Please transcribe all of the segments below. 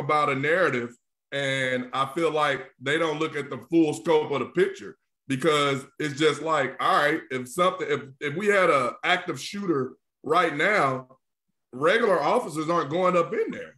about a narrative, and I feel like they don't look at the full scope of the picture because it's just like, all right, if something, if if we had an active shooter right now, regular officers aren't going up in there.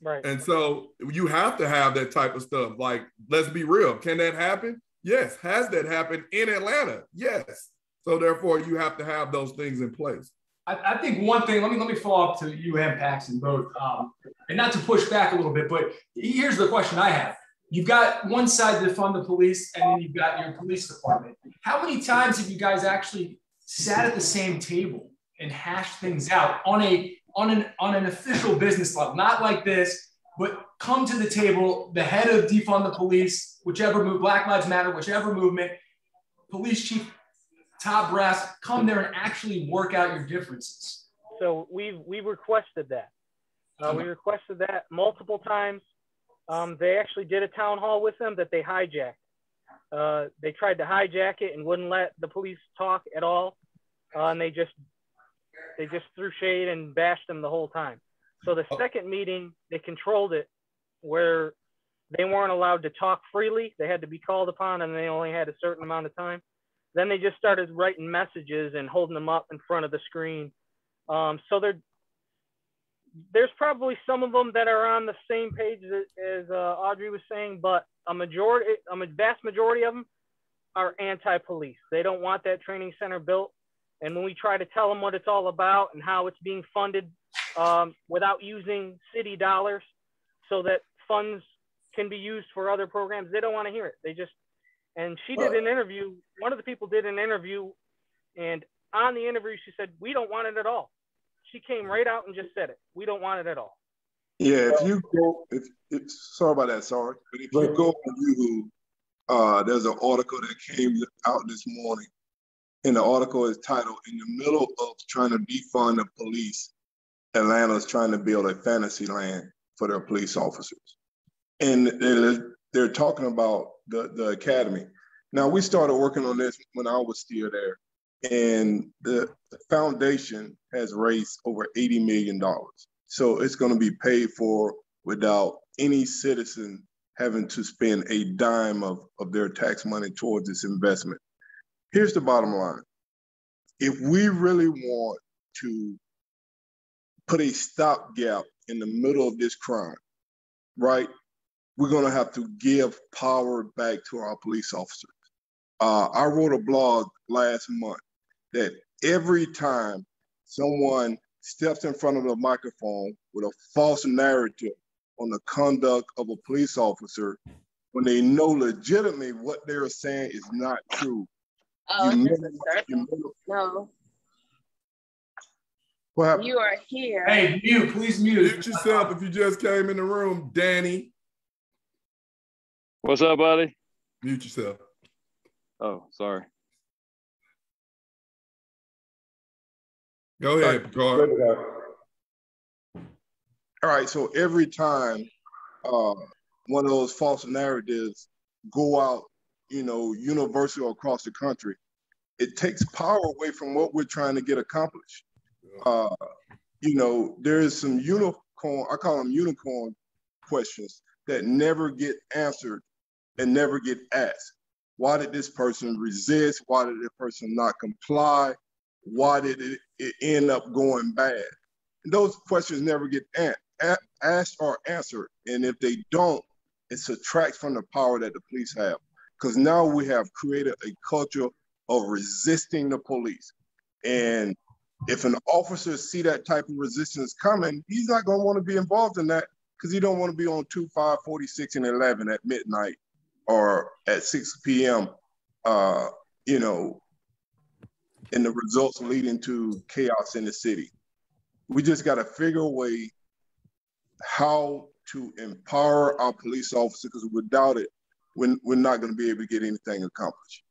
Right. And so you have to have that type of stuff. Like, let's be real. Can that happen? Yes. Has that happened in Atlanta? Yes. So therefore, you have to have those things in place. I, I think one thing. Let me let me follow up to you and Paxton both, um, and not to push back a little bit, but here's the question I have. You've got one side to fund the police, and then you've got your police department. How many times have you guys actually sat at the same table and hashed things out on a on an on an official business level, not like this, but come to the table, the head of defund the police, whichever move, Black Lives Matter, whichever movement, police chief, top brass, come there and actually work out your differences. So we we requested that. Uh, we requested that multiple times. Um, they actually did a town hall with them that they hijacked. Uh, they tried to hijack it and wouldn't let the police talk at all, uh, and they just they just threw shade and bashed them the whole time. So the oh. second meeting, they controlled it where they weren't allowed to talk freely. They had to be called upon and they only had a certain amount of time. Then they just started writing messages and holding them up in front of the screen. Um, so there, there's probably some of them that are on the same page as, as uh, Audrey was saying, but a majority, a vast majority of them are anti-police. They don't want that training center built. And when we try to tell them what it's all about and how it's being funded um, without using city dollars so that funds can be used for other programs, they don't want to hear it. They just, and she did an interview. One of the people did an interview, and on the interview, she said, We don't want it at all. She came right out and just said it. We don't want it at all. Yeah, if you go, if, if sorry about that, sorry, but if you go on YouTube, uh, there's an article that came out this morning and the article is titled "In the Middle of Trying to Defund the Police, Atlanta is trying to build a fantasy land for their police officers," and they're, they're talking about the the academy. Now we started working on this when I was still there, and the, foundation has raised over eighty million dollars. So it's going to be paid for without any citizen having to spend a dime of, of their tax money towards this investment. Here's the bottom line. If we really want to put a stopgap in the middle of this crime, right, we're going to have to give power back to our police officers. Uh, I wrote a blog last month that every time someone steps in front of the microphone with a false narrative on the conduct of a police officer, when they know legitimately what they're saying is not true, Oh, no. What happened? You are here. Hey, mute, please mute. Mute yourself if you just came in the room, Danny. What's up, buddy? Mute yourself. Oh, sorry. Go ahead, Picard. All right, so every time uh, one of those false narratives go out you know, universal across the country, it takes power away from what we're trying to get accomplished. Uh, you know, there is some unicorn, I call them unicorn questions that never get answered and never get asked. Why did this person resist? Why did this person not comply? Why did it, it end up going bad? And those questions never get asked or answered. And if they don't, it subtracts from the power that the police have because now we have created a culture of resisting the police. And if an officer see that type of resistance coming, he's not going to want to be involved in that because he don't want to be on 2, 5, 46, and 11 at midnight or at 6 p.m., uh, you know, and the results leading to chaos in the city. We just got to figure a way how to empower our police officers because without it, we're, we're not going to be able to get anything accomplished.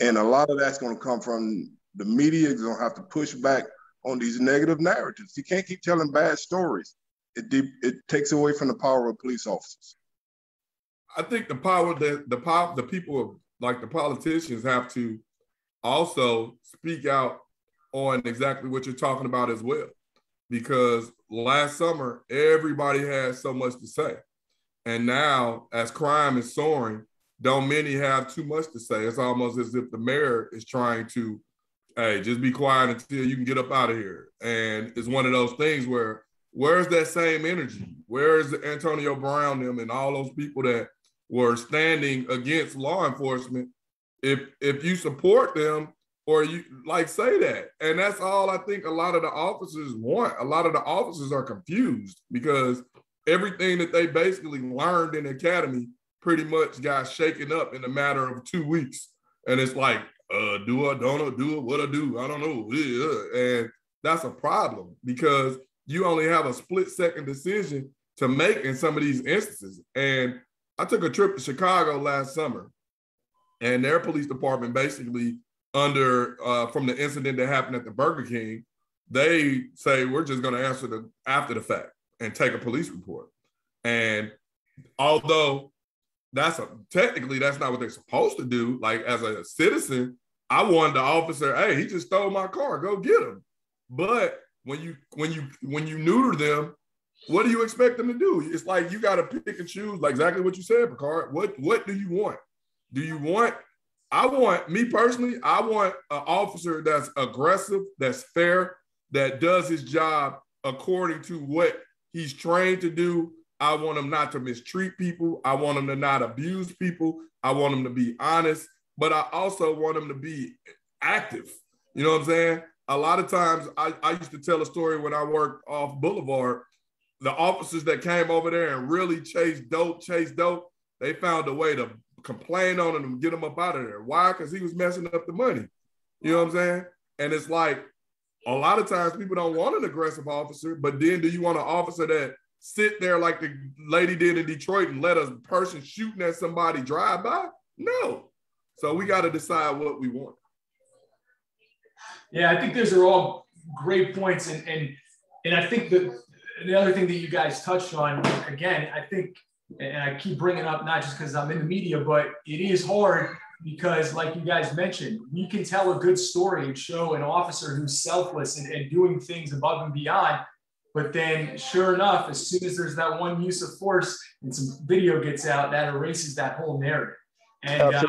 And a lot of that's going to come from the media is going to have to push back on these negative narratives. You can't keep telling bad stories. It, it takes away from the power of police officers. I think the power that the power the people like the politicians have to also speak out on exactly what you're talking about as well. because last summer everybody had so much to say. And now, as crime is soaring, don't many have too much to say. It's almost as if the mayor is trying to, hey, just be quiet until you can get up out of here. And it's one of those things where where's that same energy? Where is Antonio Brown them and all those people that were standing against law enforcement? If if you support them or you like say that, and that's all I think a lot of the officers want. A lot of the officers are confused because everything that they basically learned in academy pretty much got shaken up in a matter of two weeks. And it's like, uh, do I, don't I, do what I do, I don't know. And that's a problem because you only have a split second decision to make in some of these instances. And I took a trip to Chicago last summer, and their police department basically under uh, from the incident that happened at the Burger King, they say we're just going to answer the after the fact and take a police report. And although that's a technically that's not what they're supposed to do, like as a citizen, I wanted the officer, hey, he just stole my car, go get him. But when you when you when you neuter them, what do you expect them to do? It's like you got to pick and choose, like exactly what you said, Picard. What what do you want? Do you want? I want me personally. I want an officer that's aggressive, that's fair, that does his job according to what he's trained to do. I want him not to mistreat people. I want him to not abuse people. I want him to be honest, but I also want him to be active. You know what I'm saying? A lot of times I, I used to tell a story when I worked off Boulevard. The officers that came over there and really chased dope, chased dope, they found a way to complain on him and get him up out of there. Why? Because he was messing up the money. You know what I'm saying? And it's like a lot of times people don't want an aggressive officer, but then do you want an officer that sit there like the lady did in Detroit and let a person shooting at somebody drive by? No. So we got to decide what we want. Yeah, I think those are all great points, and and and I think that the other thing that you guys touched on again, I think, and I keep bringing up not just because I'm in the media, but it is hard because like you guys mentioned we can tell a good story and show an officer who's selfless and, and, doing things above and beyond. But then sure enough as soon as there's that one use of force and some video gets out that erases that whole narrative. And uh,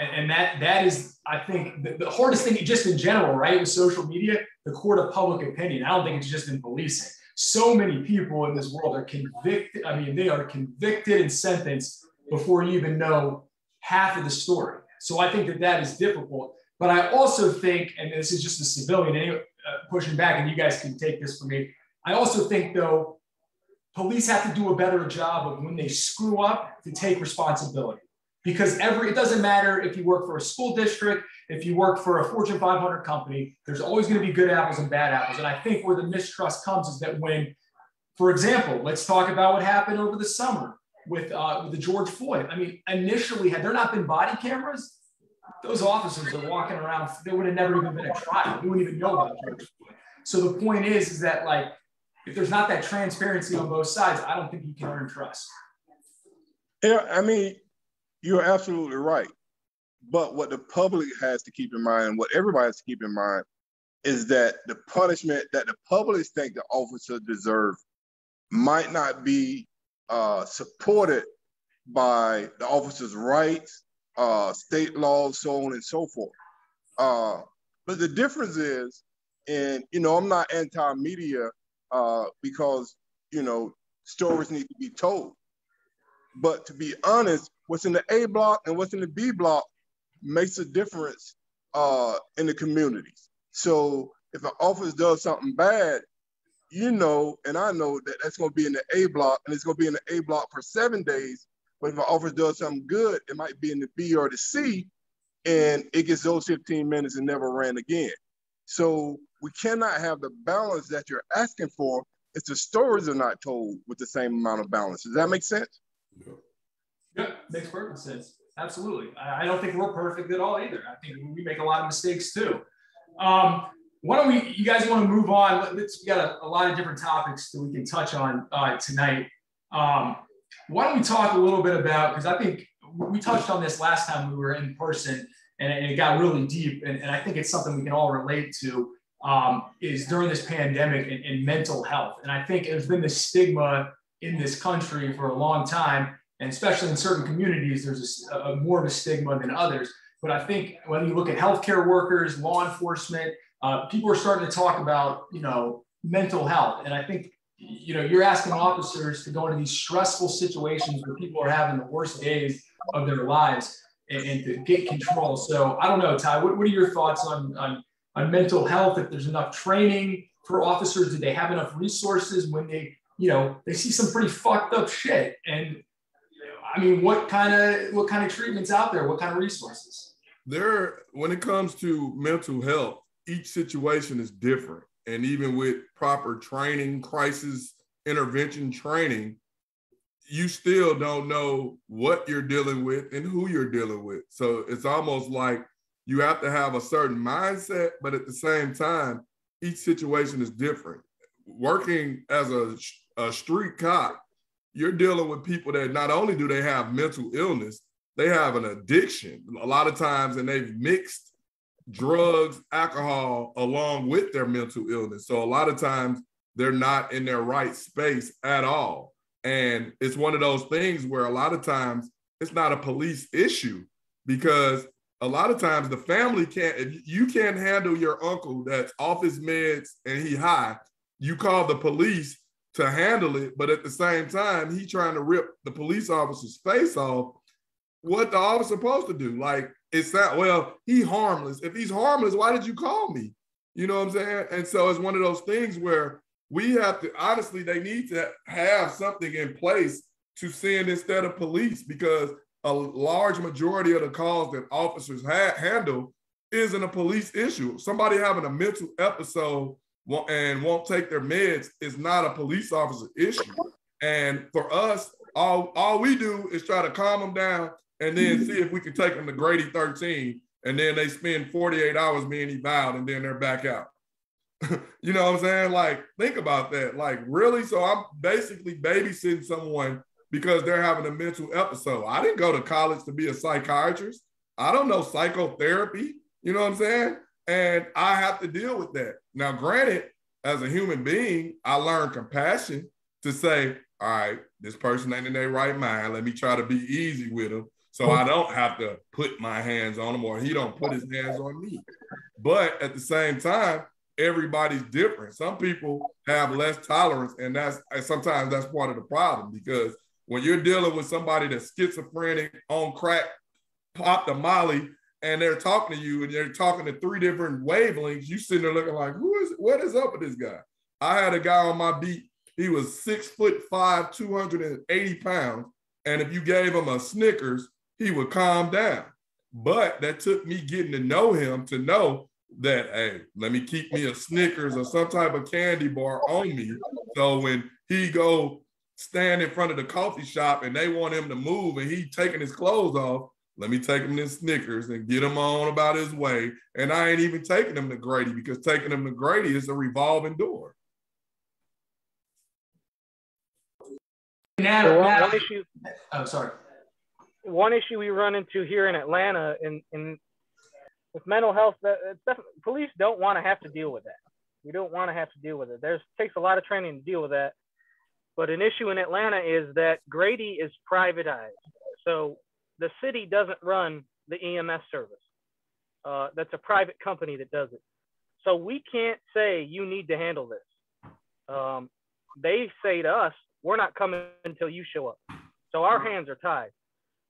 and, and, that that is i think the, the hardest thing just in general right with social media the court of public opinion. I don't think it's just in policing so many people in this world are convicted i mean they are convicted and sentenced before you even know half of the story. So I think that that is difficult. But I also think, and this is just a civilian anyway, uh, pushing back, and you guys can take this from me. I also think, though, police have to do a better job of when they screw up to take responsibility. Because every it doesn't matter if you work for a school district, if you work for a Fortune 500 company, there's always going to be good apples and bad apples. And I think where the mistrust comes is that when, for example, let's talk about what happened over the summer with uh, with the George Floyd. I mean, initially, had there not been body cameras, those officers are walking around. There would have never even been a trial. We wouldn't even know about George Floyd. So the point is, is that like, if there's not that transparency on both sides, I don't think you can earn trust. Yeah, I mean, you're absolutely right. But what the public has to keep in mind, what everybody has to keep in mind, is that the punishment that the public think the officer deserves might not be uh, supported by the officer's rights, uh, state laws, so on and so forth. Uh, but the difference is, and you know, I'm not anti-media uh, because you know stories need to be told. But to be honest, what's in the A block and what's in the B block makes a difference uh, in the communities. So if an office does something bad, you know, and I know that that's going to be in the A block and it's going to be in the A block for seven days. But if an office does something good, it might be in the B or the C and it gets those 15 minutes and never ran again. So we cannot have the balance that you're asking for if the stories are not told with the same amount of balance. Does that make sense? Yeah, yeah makes perfect sense. Absolutely. I don't think we're perfect at all either. I think we make a lot of mistakes too. Um, why don't we, you guys want to move on? Let's, we got a, a lot of different topics that we can touch on uh, tonight. Um, why don't we talk a little bit about, because I think we touched on this last time we were in person and it, got really deep. And, and I think it's something we can all relate to. um, is during this pandemic and, and mental health. And I think there's been this stigma in this country for a long time, and especially in certain communities, there's a, a more of a stigma than others. But I think when you look at healthcare workers, law enforcement, uh, people are starting to talk about, you know, mental health. And I think, you know, you're asking officers to go into these stressful situations where people are having the worst days of their lives and, and to get control. So I don't know, Ty, what, what are your thoughts on, on, on mental health? If there's enough training for officers, do they have enough resources when they, you know, they see some pretty fucked up shit? And I mean, what kind of what kind of treatments out there? What kind of resources? There, when it comes to mental health, each situation is different. And even with proper training, crisis intervention training, you still don't know what you're dealing with and who you're dealing with. So it's almost like you have to have a certain mindset, but at the same time, each situation is different. Working as a, a street cop, you're dealing with people that not only do they have mental illness, they have an addiction a lot of times, and they've mixed drugs, alcohol along with their mental illness. So a lot of times they're not in their right space at all. And it's one of those things where a lot of times it's not a police issue because a lot of times the family can't, if you can't handle your uncle that's off his meds and he high, you call the police to handle it. But at the same time, he trying to rip the police officer's face off. What the officer supposed to do? Like, it's that, well, he harmless. If he's harmless, why did you call me? You know what I'm saying? And so it's one of those things where we have to honestly they need to have something in place to send instead of police because a large majority of the calls that officers ha- handle isn't a police issue somebody having a mental episode and won't take their meds is not a police officer issue and for us all, all we do is try to calm them down and then mm-hmm. see if we can take them to grady 13 and then they spend 48 hours being eval and then they're back out you know what I'm saying? Like, think about that. Like, really? So I'm basically babysitting someone because they're having a mental episode. I didn't go to college to be a psychiatrist. I don't know psychotherapy. You know what I'm saying? And I have to deal with that. Now, granted, as a human being, I learned compassion to say, all right, this person ain't in their right mind. Let me try to be easy with them so I don't have to put my hands on him or he don't put his hands on me. But at the same time, everybody's different. Some people have less tolerance, and that's and sometimes that's part of the problem because when you're dealing with somebody that's schizophrenic on crack, pop the molly, and they're talking to you and they're talking to three different wavelengths, you sitting there looking like, who is what is up with this guy? I had a guy on my beat, he was six foot five, 280 pounds. And if you gave him a Snickers, he would calm down. But that took me getting to know him to know that hey, let me keep me a Snickers or some type of candy bar on me. So when he go stand in front of the coffee shop and they want him to move and he taking his clothes off, let me take him to Snickers and get him on about his way. And I ain't even taking him to Grady because taking him to Grady is a revolving door. Now, so one, one issue. Oh, sorry. One issue we run into here in Atlanta, in in with mental health, police don't want to have to deal with that. We don't want to have to deal with it. There's takes a lot of training to deal with that. But an issue in Atlanta is that Grady is privatized. So the city doesn't run the EMS service. Uh, that's a private company that does it. So we can't say you need to handle this. Um, they say to us, we're not coming until you show up. So our hands are tied.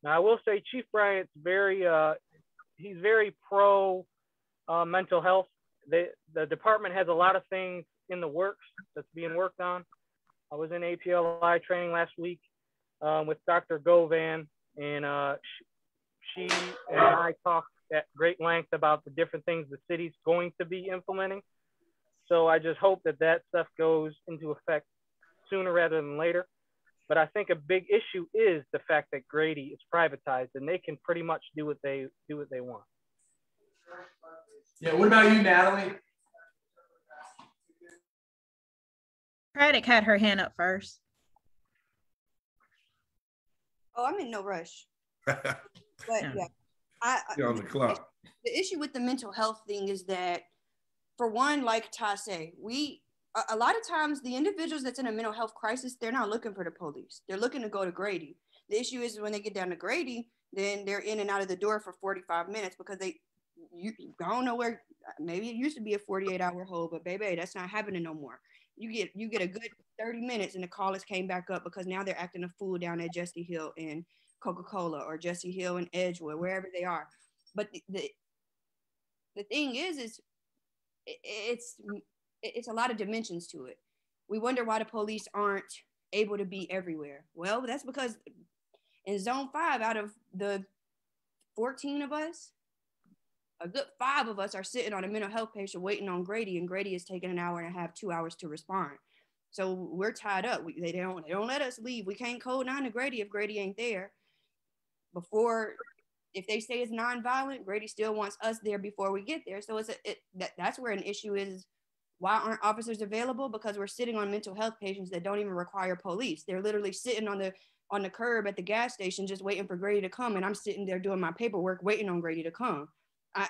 Now I will say Chief Bryant's very uh, he's very pro uh, mental health. The the department has a lot of things in the works that's being worked on. I was in APLI training last week um, with Dr. Govan, and uh, she, she and I talked at great length about the different things the city's going to be implementing. So I just hope that that stuff goes into effect sooner rather than later. But I think a big issue is the fact that Grady is privatized and they can pretty much do what they do what they want. Yeah. What about you, Natalie? Craddock had her hand up first. Oh, I'm in no rush. but yeah, I, You're on the clock. The issue with the mental health thing is that for one, like Ty say, we a, a lot of times the individuals that's in a mental health crisis, they're not looking for the police. They're looking to go to Grady. The issue is when they get down to Grady, then they're in and out of the door for 45 minutes because they you I don't know where maybe it used to be a 48 hour hold, but baby, that's not happening no more. You get you get a good 30 minutes and the callers came back up because now they're acting a fool down at Jesse Hill and Coca-Cola or Jesse Hill and Edgewood, wherever they are. But the, the, the thing is, is it's it's a lot of dimensions to it. We wonder why the police aren't able to be everywhere. Well, that's because in zone five, out of the 14 of us, a good five of us are sitting on a mental health patient waiting on Grady, and Grady is taking an hour and a half, two hours to respond. So we're tied up. We, they don't they don't let us leave. We can't code nine to Grady if Grady ain't there. Before, if they say it's nonviolent, Grady still wants us there before we get there. So it's a, it that, that's where an issue is. Why aren't officers available? Because we're sitting on mental health patients that don't even require police. They're literally sitting on the on the curb at the gas station just waiting for Grady to come, and I'm sitting there doing my paperwork waiting on Grady to come. I,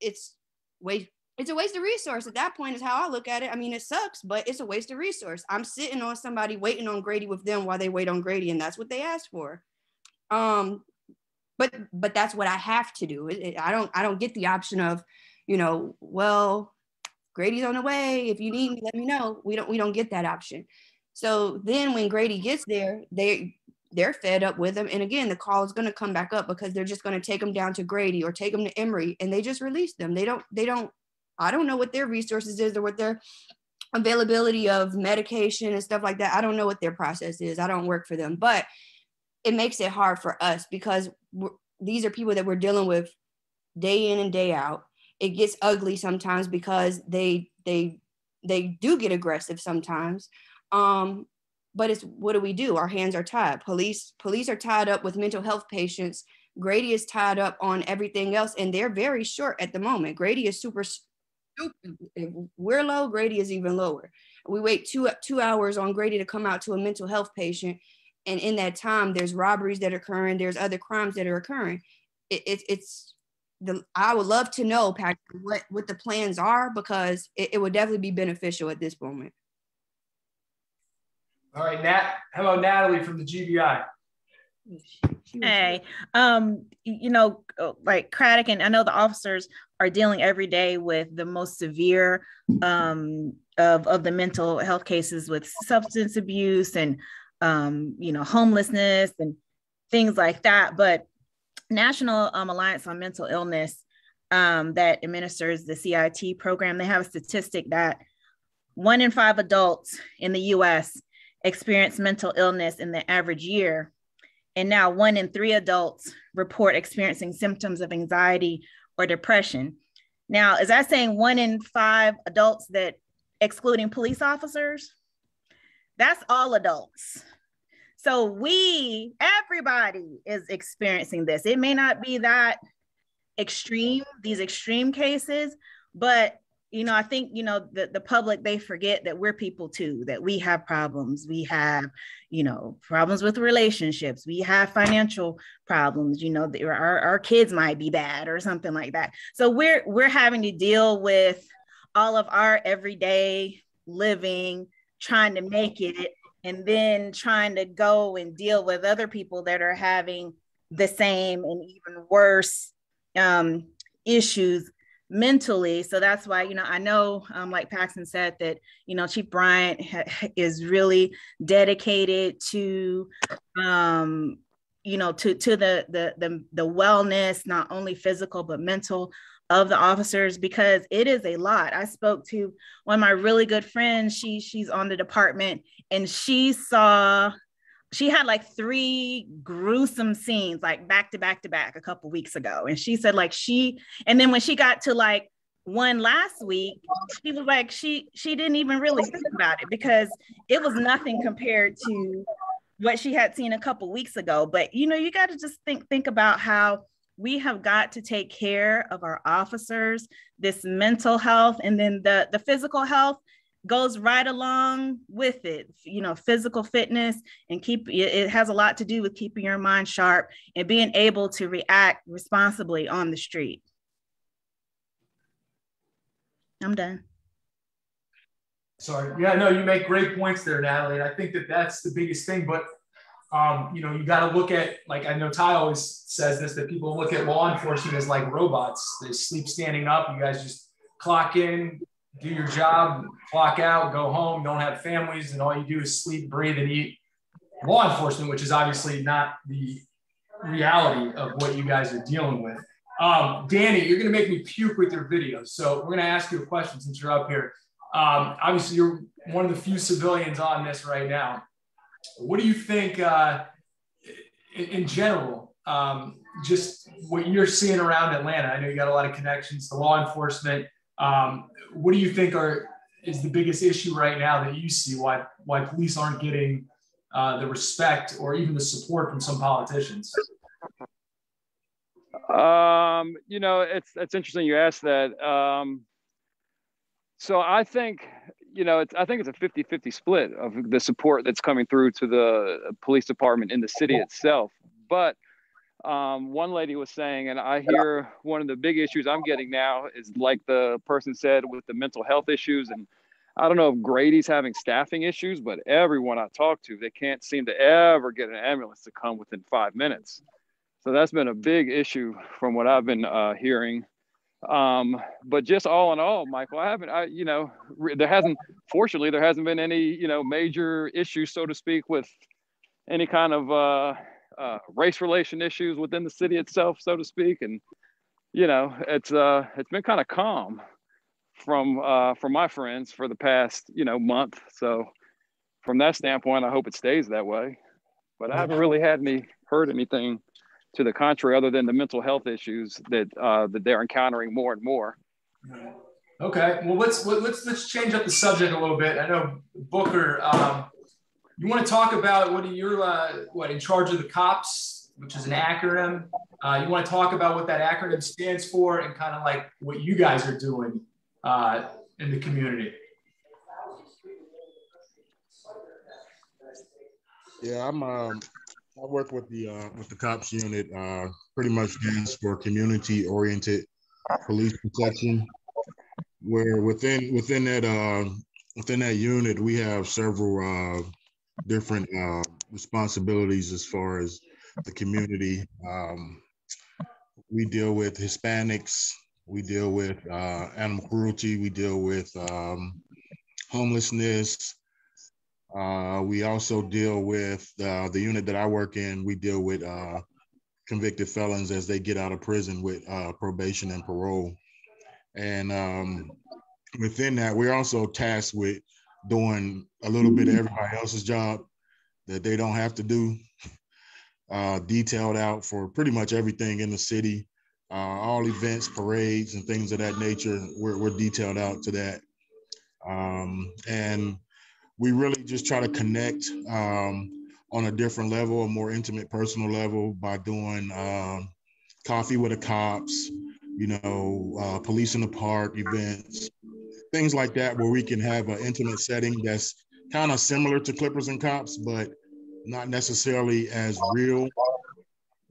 it's waste it's a waste of resource at that point is how I look at it. I mean, it sucks, but it's a waste of resource. I'm sitting on somebody waiting on Grady with them while they wait on Grady, and that's what they asked for. Um, but but that's what I have to do. It, I don't I don't get the option of, you know, well, Grady's on the way. If you need me, let me know. We don't we don't get that option. So then when Grady gets there, they they're fed up with them. And again, the call is going to come back up because they're just going to take them down to Grady or take them to Emory and they just release them. They don't, they don't, I don't know what their resources is or what their availability of medication and stuff like that. I don't know what their process is. I don't work for them, but it makes it hard for us because these are people that we're dealing with day in and day out. It gets ugly sometimes because they, they, they do get aggressive sometimes. Um, but it's what do we do? Our hands are tied. Police police are tied up with mental health patients. Grady is tied up on everything else and they're very short at the moment. Grady is super if we're low grady is even lower. We wait two two hours on grady to come out to a mental health patient and in that time there's robberies that are occurring there's other crimes that are occurring. It, it it's the i would love to know Patrick, what what the plans are because it, it would definitely be beneficial at this moment all right, Nat. Hello, Natalie from the GBI. Hey, um, you know, uh, like Craddock, and I know the officers are dealing every day with the most severe um, of of the mental health cases with substance abuse and um, you know homelessness and things like that. But National um, Alliance on Mental Illness um, that administers the CIT program, they have a statistic that one in five adults in the U.S experience mental illness in the average year. And now one in three adults report experiencing symptoms of anxiety or depression. Now, is that saying one in five adults that excluding police officers? That's all adults. So we, everybody is experiencing this. It may not be that extreme, these extreme cases, but you know, I think, you know, the, the public, they forget that we're people too, that we have problems. We have, you know, problems with relationships. We have financial problems, you know, our, our kids might be bad or something like that. So we're, we're having to deal with all of our everyday living, trying to make it, and then trying to go and deal with other people that are having the same and even worse um, issues mentally. So that's why, you know, I know, um, like Paxton said, that, you know, Chief Bryant ha- is really dedicated to, um, you know, to, to the, the, the, the wellness, not only physical, but mental of the officers because it is a lot. I spoke to one of my really good friends. She she's on the department and she saw she had like three gruesome scenes like back to back to back a couple weeks ago and she said like she and then when she got to like one last week she was like she she didn't even really think about it because it was nothing compared to what she had seen a couple weeks ago but you know you got to just think think about how we have got to take care of our officers this mental health and then the the physical health goes right along with it you know physical fitness and keep it has a lot to do with keeping your mind sharp and being able to react responsibly on the street I'm done. Sorry. Yeah, no, you make great points there, Natalie. And I think that that's the biggest thing. But, um, you know, you got to look at, like, I know Ty always says this, that people look at law enforcement as like robots. They sleep standing up. You guys just clock in, do your job, clock out, go home, don't have families, and all you do is sleep, breathe, and eat. Law enforcement, which is obviously not the reality of what you guys are dealing with. Um, Danny, you're going to make me puke with your videos. So we're going to ask you a question since you're up here. Um, obviously, you're one of the few civilians on this right now. What do you think, uh, in, in, general, um, just what you're seeing around Atlanta? I know you got a lot of connections to law enforcement. Um, what do you think are is the biggest issue right now that you see why why police aren't getting uh, the respect or even the support from some politicians? Um, you know, it's it's interesting you asked that. Um, so I think, you know, it's I think it's a 50-50 split of the support that's coming through to the police department in the city itself. But um, one lady was saying, and I hear one of the big issues I'm getting now is like the person said with the mental health issues. And I don't know if Grady's having staffing issues, but everyone I talk to, they can't seem to ever get an ambulance to come within five minutes. So that's been a big issue from what I've been uh, hearing. Um, but just all in all, Michael, I haven't, I, you know, there hasn't, fortunately, there hasn't been any, you know, major issues, so to speak, with any kind of uh, uh, race relation issues within the city itself, so to speak. And, you know, it's, uh, it's been kind of calm from, uh, from my friends for the past, you know, month. So from that standpoint, I hope it stays that way. But I haven't really had any heard anything to the contrary, other than the mental health issues that uh, that they're encountering more and more. Okay, well let's let's let's change up the subject a little bit. I know Booker, um, you want to talk about what you're uh, what in charge of the cops, which is an acronym. Uh, you want to talk about what that acronym stands for and kind of like what you guys are doing uh, in the community. Yeah, I'm um, I work with the uh, with the cops unit. Uh, pretty much stands for community oriented police protection. Where within within that uh, within that unit, we have several uh, different uh, responsibilities as far as the community. Um, we deal with Hispanics. We deal with uh, animal cruelty. We deal with um, homelessness. Uh, we also deal with uh, the unit that I work in. We deal with uh, convicted felons as they get out of prison with uh, probation and parole. And um, within that, we're also tasked with doing a little bit of everybody else's job that they don't have to do, uh, detailed out for pretty much everything in the city. Uh, all events, parades, and things of that nature, we're, we're detailed out to that. Um, and we really just try to connect um, on a different level, a more intimate, personal level by doing um, coffee with the cops, you know, uh, police in the park events, things like that, where we can have an intimate setting that's kind of similar to Clippers and Cops, but not necessarily as real.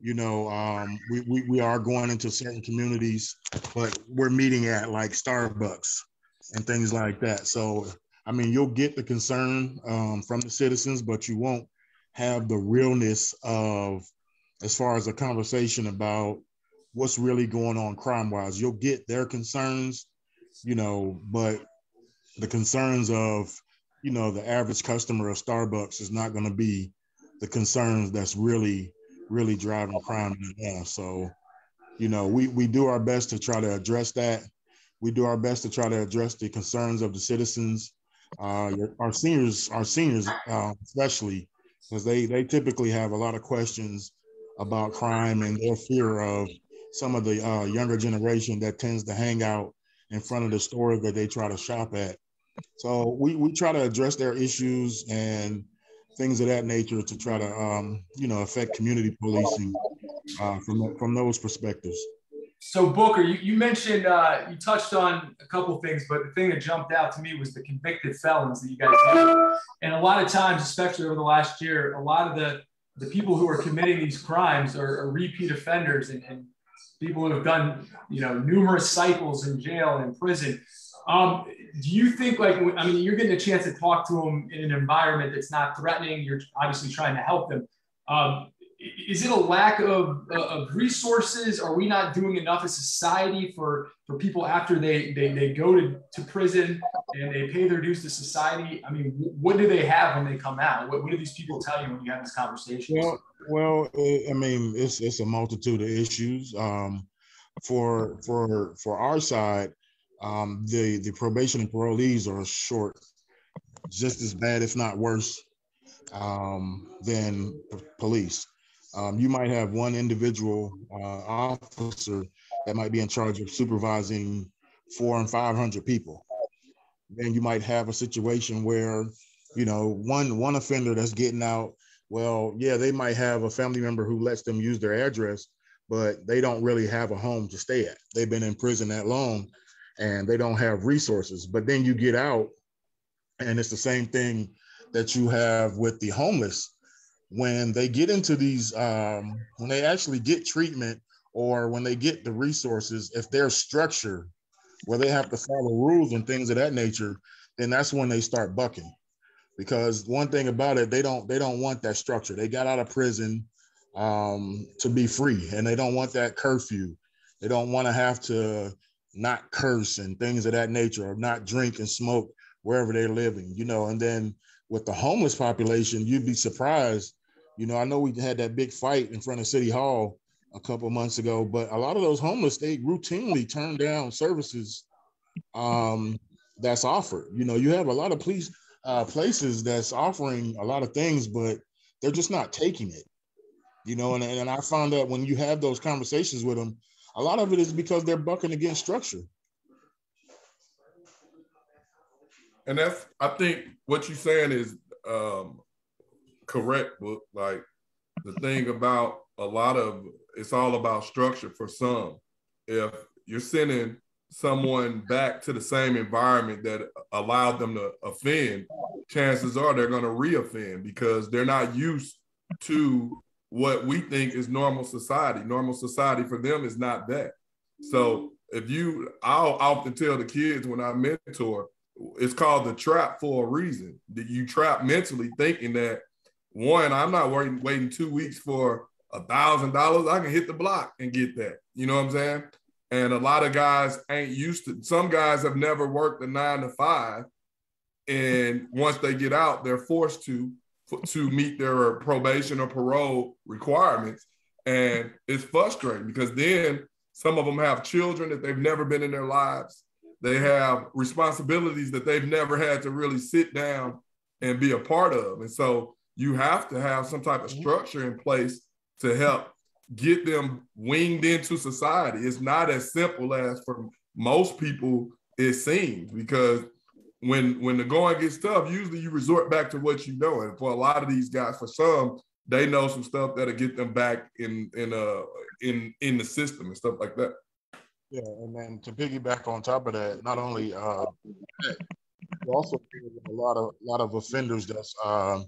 You know, um, we, we, we are going into certain communities, but we're meeting at like Starbucks and things like that. So I mean, you'll get the concern um, from the citizens, but you won't have the realness of, as far as a conversation about what's really going on crime wise. You'll get their concerns, you know, but the concerns of, you know, the average customer of Starbucks is not going to be the concerns that's really, really driving crime in So, you know, we, we do our best to try to address that. We do our best to try to address the concerns of the citizens uh, our seniors, our seniors, uh, especially, because they they typically have a lot of questions about crime and their fear of some of the uh, younger generation that tends to hang out in front of the store that they try to shop at. So we we try to address their issues and things of that nature to try to um, you know affect community policing uh, from from those perspectives. So Booker, you, you mentioned uh, you touched on a couple things, but the thing that jumped out to me was the convicted felons that you guys do. And a lot of times, especially over the last year, a lot of the the people who are committing these crimes are, are repeat offenders and, and, people who have done you know numerous cycles in jail and in prison. Um, do you think like I mean you're getting a chance to talk to them in an environment that's not threatening? You're obviously trying to help them. Um, is it a lack of, of resources? Are we not doing enough as society for, for people after they, they, they go to, to prison and they pay their dues to society? I mean, what do they have when they come out? What, what do these people tell you when you have this conversation? Well, well, I mean, it's, it's a multitude of issues. Um, for, for, for our side, um, the, the probation and parolees are short, just as bad, if not worse, um, than police. Um, you might have one individual uh, officer that might be in charge of supervising four and 500 people. Then you might have a situation where, you know, one one offender that's getting out. Well, yeah, they might have a family member who lets them use their address, but they don't really have a home to stay at. They've been in prison that long, and they don't have resources. But then you get out, and it's the same thing that you have with the homeless when they get into these, um, when they actually get treatment or when they get the resources, if they're structured where they have to follow rules and things of that nature, then that's when they start bucking. Because one thing about it, they don't they don't want that structure. They got out of prison um, to be free, and they don't want that curfew. They don't want to have to not curse and things of that nature, or not drink and smoke wherever they're living. You know, and then with the homeless population, you'd be surprised you know, I know we had that big fight in front of City Hall a couple months ago, but a lot of those homeless they routinely turn down services um, that's offered. You know, you have a lot of police uh, places that's offering a lot of things, but they're just not taking it. You know, and, and I found that when you have those conversations with them, a lot of it is because they're bucking against structure. And that's, I think, what you're saying is um, correct, but like the thing about a lot of it's all about structure for some. If you're sending someone back to the same environment that allowed them to offend, chances are they're going to reoffend because they're not used to what we think is normal society. Normal society for them is not that. So if you, I'll often tell the kids when I mentor, it's called the trap for a reason. That you trap mentally thinking that one, I'm not waiting waiting two weeks for a thousand dollars. I can hit the block and get that. You know what I'm saying? And a lot of guys ain't used to. Some guys have never worked a nine to five, and once they get out, they're forced to to meet their probation or parole requirements, and it's frustrating because then some of them have children that they've never been in their lives. They have responsibilities that they've never had to really sit down and be a part of, and so you have to have some type of mm-hmm. structure in place to help get them winged into society. It's not as simple as for most people it seems because when when the going gets tough, usually you resort back to what you know. And for a lot of these guys, for some, they know some stuff that'll get them back in in uh in in the system and stuff like that. Yeah, and then to piggyback on top of that, not only uh, also a lot of a lot of offenders that's um,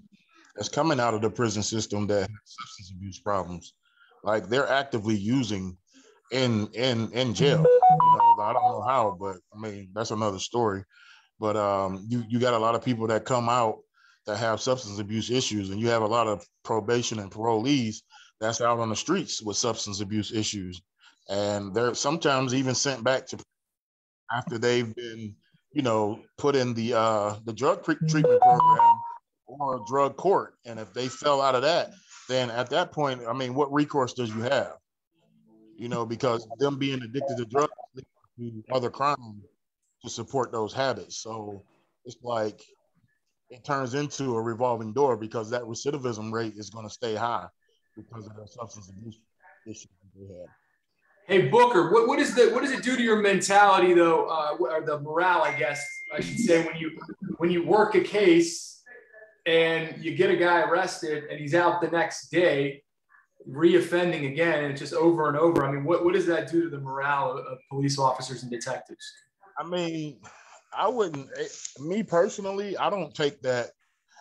that's coming out of the prison system that have substance abuse problems. Like they're actively using in in in jail. You know, I don't know how, but I mean that's another story. But um, you you got a lot of people that come out that have substance abuse issues, and you have a lot of probation and parolees that's out on the streets with substance abuse issues, and they're sometimes even sent back to after they've been, you know, put in the uh, the drug treatment program or a drug court. And if they fell out of that, then at that point, I mean, what recourse does you have? You know, because them being addicted to drugs, to other crimes to support those habits. So it's like it turns into a revolving door because that recidivism rate is going to stay high because of the substance abuse issues they have. Hey Booker, what, what is the what does it do to your mentality though, uh, or the morale, I guess I should say, when you when you work a case and you get a guy arrested and he's out the next day reoffending again and just over and over. I mean, what, what does that do to the morale of, police officers and detectives? I mean, I wouldn't it, me personally, I don't take that.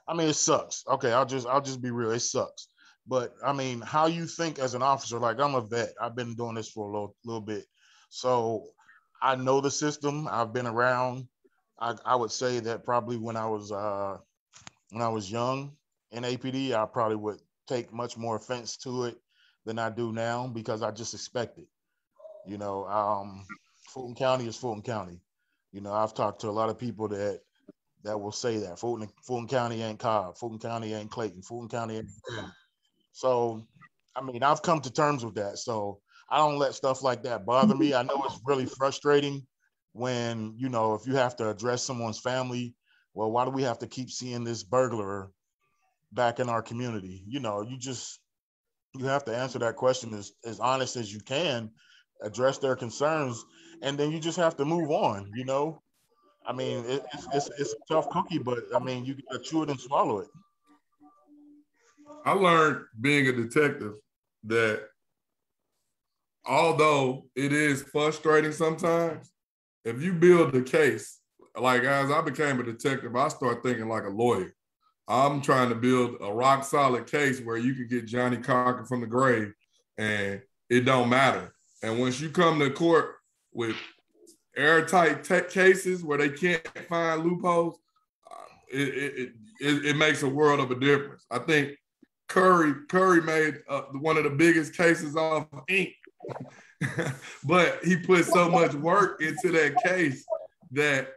I mean, it sucks. Okay, I'll just I'll just be real. It sucks. But I mean, how you think as an officer, like I'm a vet. I've been doing this for a little, little bit. So I know the system. I've been around I, I would say that probably when I was uh, when I was young in APD, I probably would take much more offense to it than I do now because I just expect it. You know, um, Fulton County is Fulton County. You know, I've talked to a lot of people that that will say that Fulton, Fulton County ain't Cobb, Fulton County ain't Clayton, Fulton County ain't. So, I mean, I've come to terms with that. So I don't let stuff like that bother me. I know it's really frustrating when you know if you have to address someone's family. Well, why do we have to keep seeing this burglar back in our community? You know, you just you have to answer that question as, as honest as you can, address their concerns, and then you just have to move on. You know, I mean, it, it's, it's, it's a tough cookie, but I mean, you gotta chew it and swallow it. I learned being a detective that although it is frustrating sometimes, if you build a case, like as I became a detective, I start thinking like a lawyer. I'm trying to build a rock solid case where you can get Johnnie Cochran from the grave and it don't matter. And once you come to court with airtight tech cases where they can't find loopholes, uh, it, it, it, it, makes a world of a difference. I think Curry Curry made uh, one of the biggest cases off ink, but he put so much work into that case that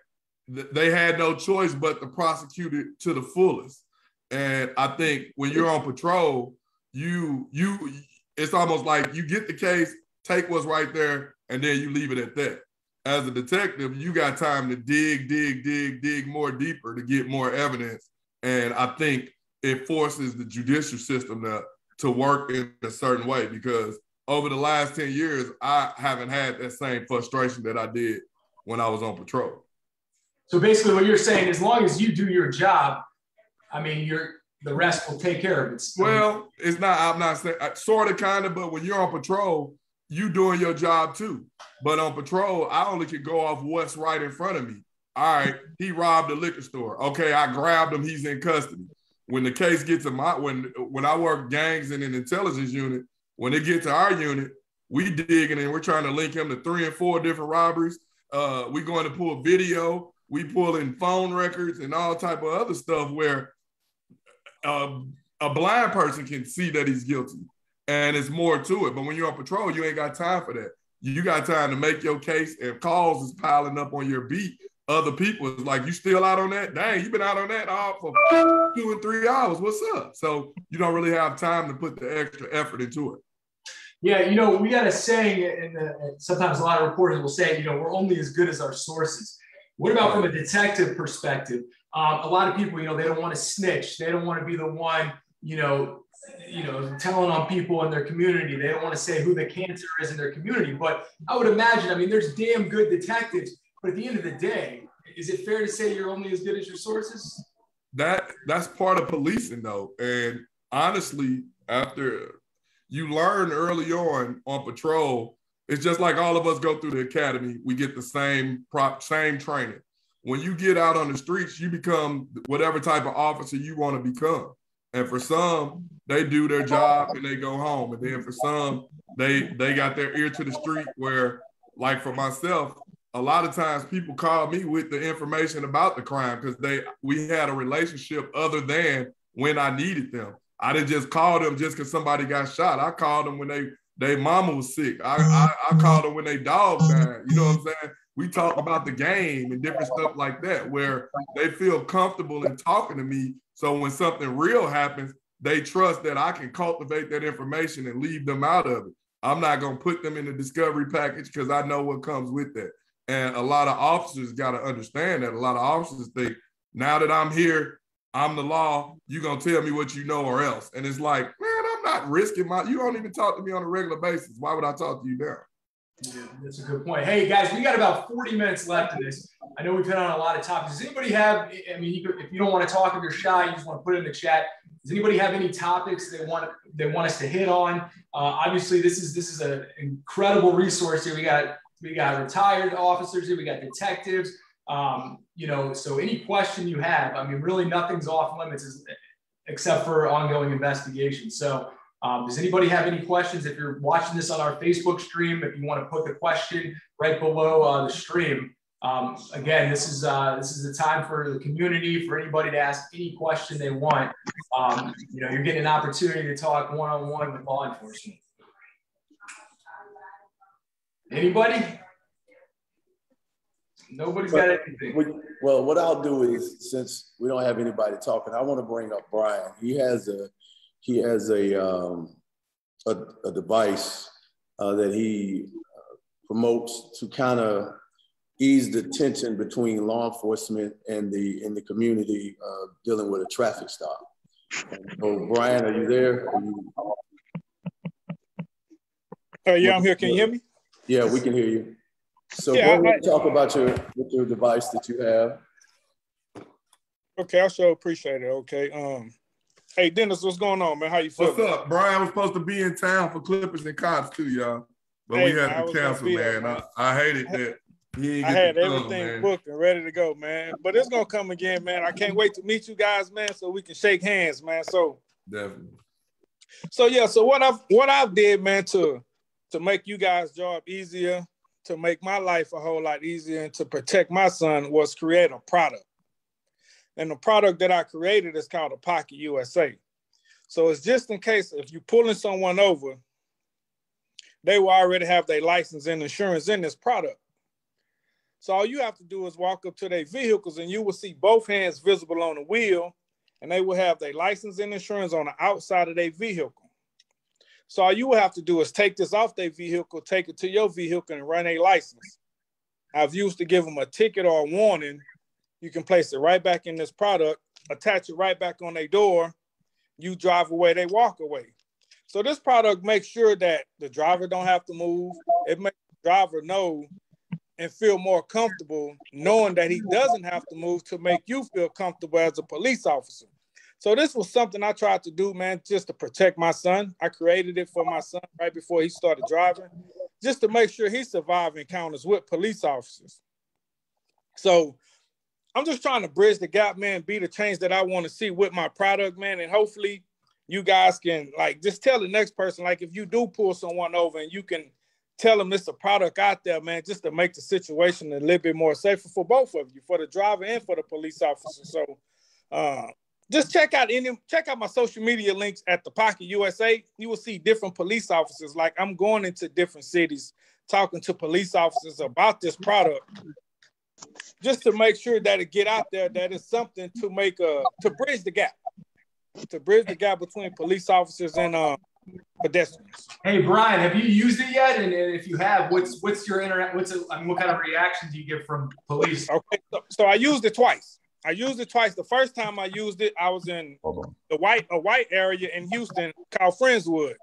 they had no choice but to prosecute it to the fullest. And I think when you're on patrol, you you it's almost like you get the case, take what's right there, and then you leave it at that as a detective, you got time to dig, dig, dig, dig more deeper to get more evidence. And I think it forces the judicial system to, to work in a certain way because over the last 10 years, I haven't had that same frustration that I did when I was on patrol. So basically, what you're saying, as long as you do your job, I mean, you're the rest will take care of it. Well, it's not. I'm not saying sort of, kind of, but when you're on patrol, you doing your job too. But on patrol, I only can go off what's right in front of me. All right, he robbed a liquor store. Okay, I grabbed him. He's in custody. When the case gets to my when when I work gangs in an intelligence unit, when they get to our unit, we digging and we're trying to link him to three and four different robberies. Uh, we going to pull video. We pull in phone records and all type of other stuff where uh, a blind person can see that he's guilty and it's more to it. But when you're on patrol, you ain't got time for that. You got time to make your case. If calls is piling up on your beat, other people is like, you still out on that? Dang, you been out on that all for two and three hours. What's up? So you don't really have time to put the extra effort into it. Yeah, you know, we got a saying, and sometimes a lot of reporters will say, you know, we're only as good as our sources. What about from a detective perspective? Um, a lot of people, you know, they don't want to snitch. They don't want to be the one, you know, you know, telling on people in their community. They don't want to say who the cancer is in their community. But I would imagine, I mean, there's damn good detectives. But at the end of the day, is it fair to say you're only as good as your sources? That that's part of policing though. And honestly, after you learn early on on patrol, it's just like all of us go through the academy. We get the same prop, same training. When you get out on the streets, you become whatever type of officer you want to become. And for some, they do their job and they go home. And then for some, they they got their ear to the street where, like for myself, a lot of times people call me with the information about the crime because they we had a relationship other than when I needed them. I didn't just call them just because somebody got shot. I called them when they their mama was sick. I, I, I mm-hmm. called them when they dog died. You know what I'm saying? We talk about the game and different stuff like that where they feel comfortable in talking to me so when something real happens, they trust that I can cultivate that information and leave them out of it. I'm not going to put them in the discovery package because I know what comes with that. And a lot of officers got to understand that. A lot of officers think, now that I'm here, I'm the law, you're going to tell me what you know or else. And it's like, risking my, you don't even talk to me on a regular basis. Why would I talk to you now? Yeah, that's a good point. Hey guys, we got about 40 minutes left in this. I know we've hit on a lot of topics. Does anybody have? I mean, you could, if you don't want to talk, if you're shy, you just want to put it in the chat. Does anybody have any topics they want they want us to hit on? Uh, obviously, this is this is an incredible resource here. We got we got retired officers here. We got detectives. Um, you know, so any question you have, I mean, really nothing's off limits except for ongoing investigation. So um, does anybody have any questions? If you're watching this on our Facebook stream, if you want to put the question right below uh, the stream, Um, again, this is uh, this is a time for the community, for anybody to ask any question they want. Um, you know, you're getting an opportunity to talk one-on-one with law enforcement. Anybody? Nobody's got anything. Well, what I'll do is, since we don't have anybody talking, I want to bring up Brian. He has a he has a um, a, a device uh, that he uh, promotes to kind of ease the tension between law enforcement and the in the community uh, dealing with a traffic stop. So, Brian, are you there? Are you... Uh, yeah, I'm here. Can you hear me? Yeah, we can hear you. So, yeah, I, talk about your your device that you have. Okay, I sure appreciate it. Okay, um, hey Dennis, what's going on, man? How you feeling? What's up? Brian was supposed to be in town for Clippers and Cops too, y'all, but hey, we had man, to cancel, man. man. I, I hated that I had everything booked and ready to go, man. But it's gonna come again, man. I can't wait to meet you guys, man, so we can shake hands, man. So definitely. So yeah, so what I've what I've did, man, to to make you guys' job easier, to make my life a whole lot easier, and to protect my son was create a product. And the product that I created is called a Pocket USA. So it's just in case if you're pulling someone over, they will already have their license and insurance in this product. So all you have to do is walk up to their vehicles and you will see both hands visible on the wheel and they will have their license and insurance on the outside of their vehicle. So all you will have to do is take this off their vehicle, take it to your vehicle and run a license. I've used to give them a ticket or a warning. You can place it right back in this product, attach it right back on their door. You drive away, they walk away. So this product makes sure that the driver don't have to move. It makes the driver know and feel more comfortable knowing that he doesn't have to move to make you feel comfortable as a police officer. So this was something I tried to do, man, just to protect my son. I created it for my son right before he started driving, just to make sure he survived encounters with police officers. So I'm just trying to bridge the gap, man, be the change that I want to see with my product, man, and hopefully you guys can like just tell the next person, like if you do pull someone over and you can tell them it's a product out there, man, just to make the situation a little bit more safer for both of you, for the driver and for the police officer. So uh, just check out any check out my social media links at the Pocket USA. You will see different police officers. Like I'm going into different cities talking to police officers about this product just to make sure that it get out there that it's something to make a to bridge the gap to bridge the gap between police officers and uh, pedestrians. Hey Brian, have you used it yet? And, and if you have, what's what's your internet? What's it, I mean, what kind of reaction do you get from police? Okay, so, so, I used it twice. I used it twice. The first time I used it, I was in the white a white area in Houston called Friendswood,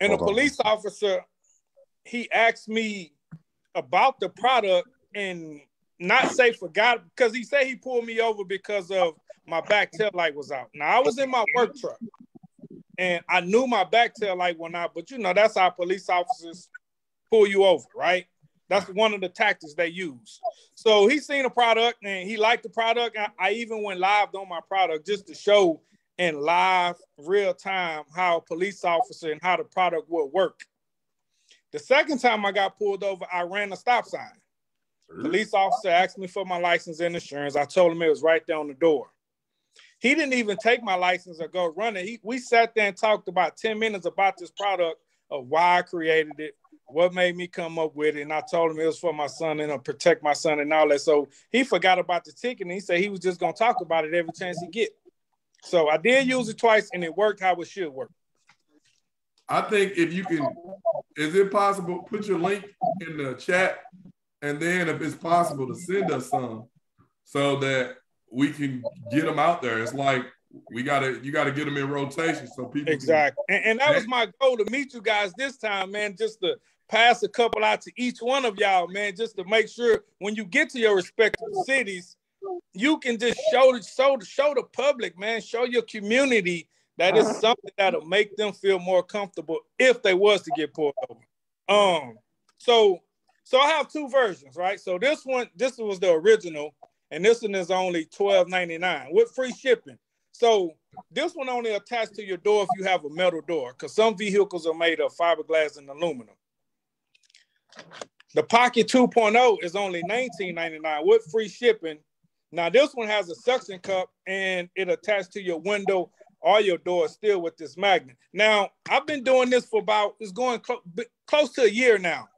and a police officer he asked me about the product and not say forgot because he said he pulled me over because of my back tail light was out. Now I was in my work truck and I knew my back tail light went out, but you know, that's how police officers pull you over, right? That's one of the tactics they use. So he seen a product and he liked the product. I, I even went live on my product just to show in live real time how a police officer and how the product would work. The second time I got pulled over, I ran a stop sign. Police officer asked me for my license and insurance. I told him it was right there on the door. He didn't even take my license or go running. He, we sat there and talked about 10 minutes about this product of why I created it, what made me come up with it. And I told him it was for my son and to protect my son and all that. So he forgot about the ticket and he said he was just gonna talk about it every chance he get. So I did use it twice and it worked how it should work. I think if you can, is it possible, put your link in the chat and then if it's possible to send us some so that we can get them out there. It's like we gotta you gotta get them in rotation so people exactly. Can... And, and, that was my goal to meet you guys this time, man. Just to pass a couple out to each one of y'all, man, just to make sure when you get to your respective cities, you can just show the show show the public, man, show your community that is something that'll make them feel more comfortable if they was to get pulled over. Um, so so I have two versions, right? So this one, this was the original and this one is only $12.99 with free shipping. So this one only attached to your door if you have a metal door, because some vehicles are made of fiberglass and aluminum. The Pocket 2.0 is only $19.99 with free shipping. Now this one has a suction cup and it attached to your window or your door still with this magnet. Now I've been doing this for about it's going clo- close to a year now,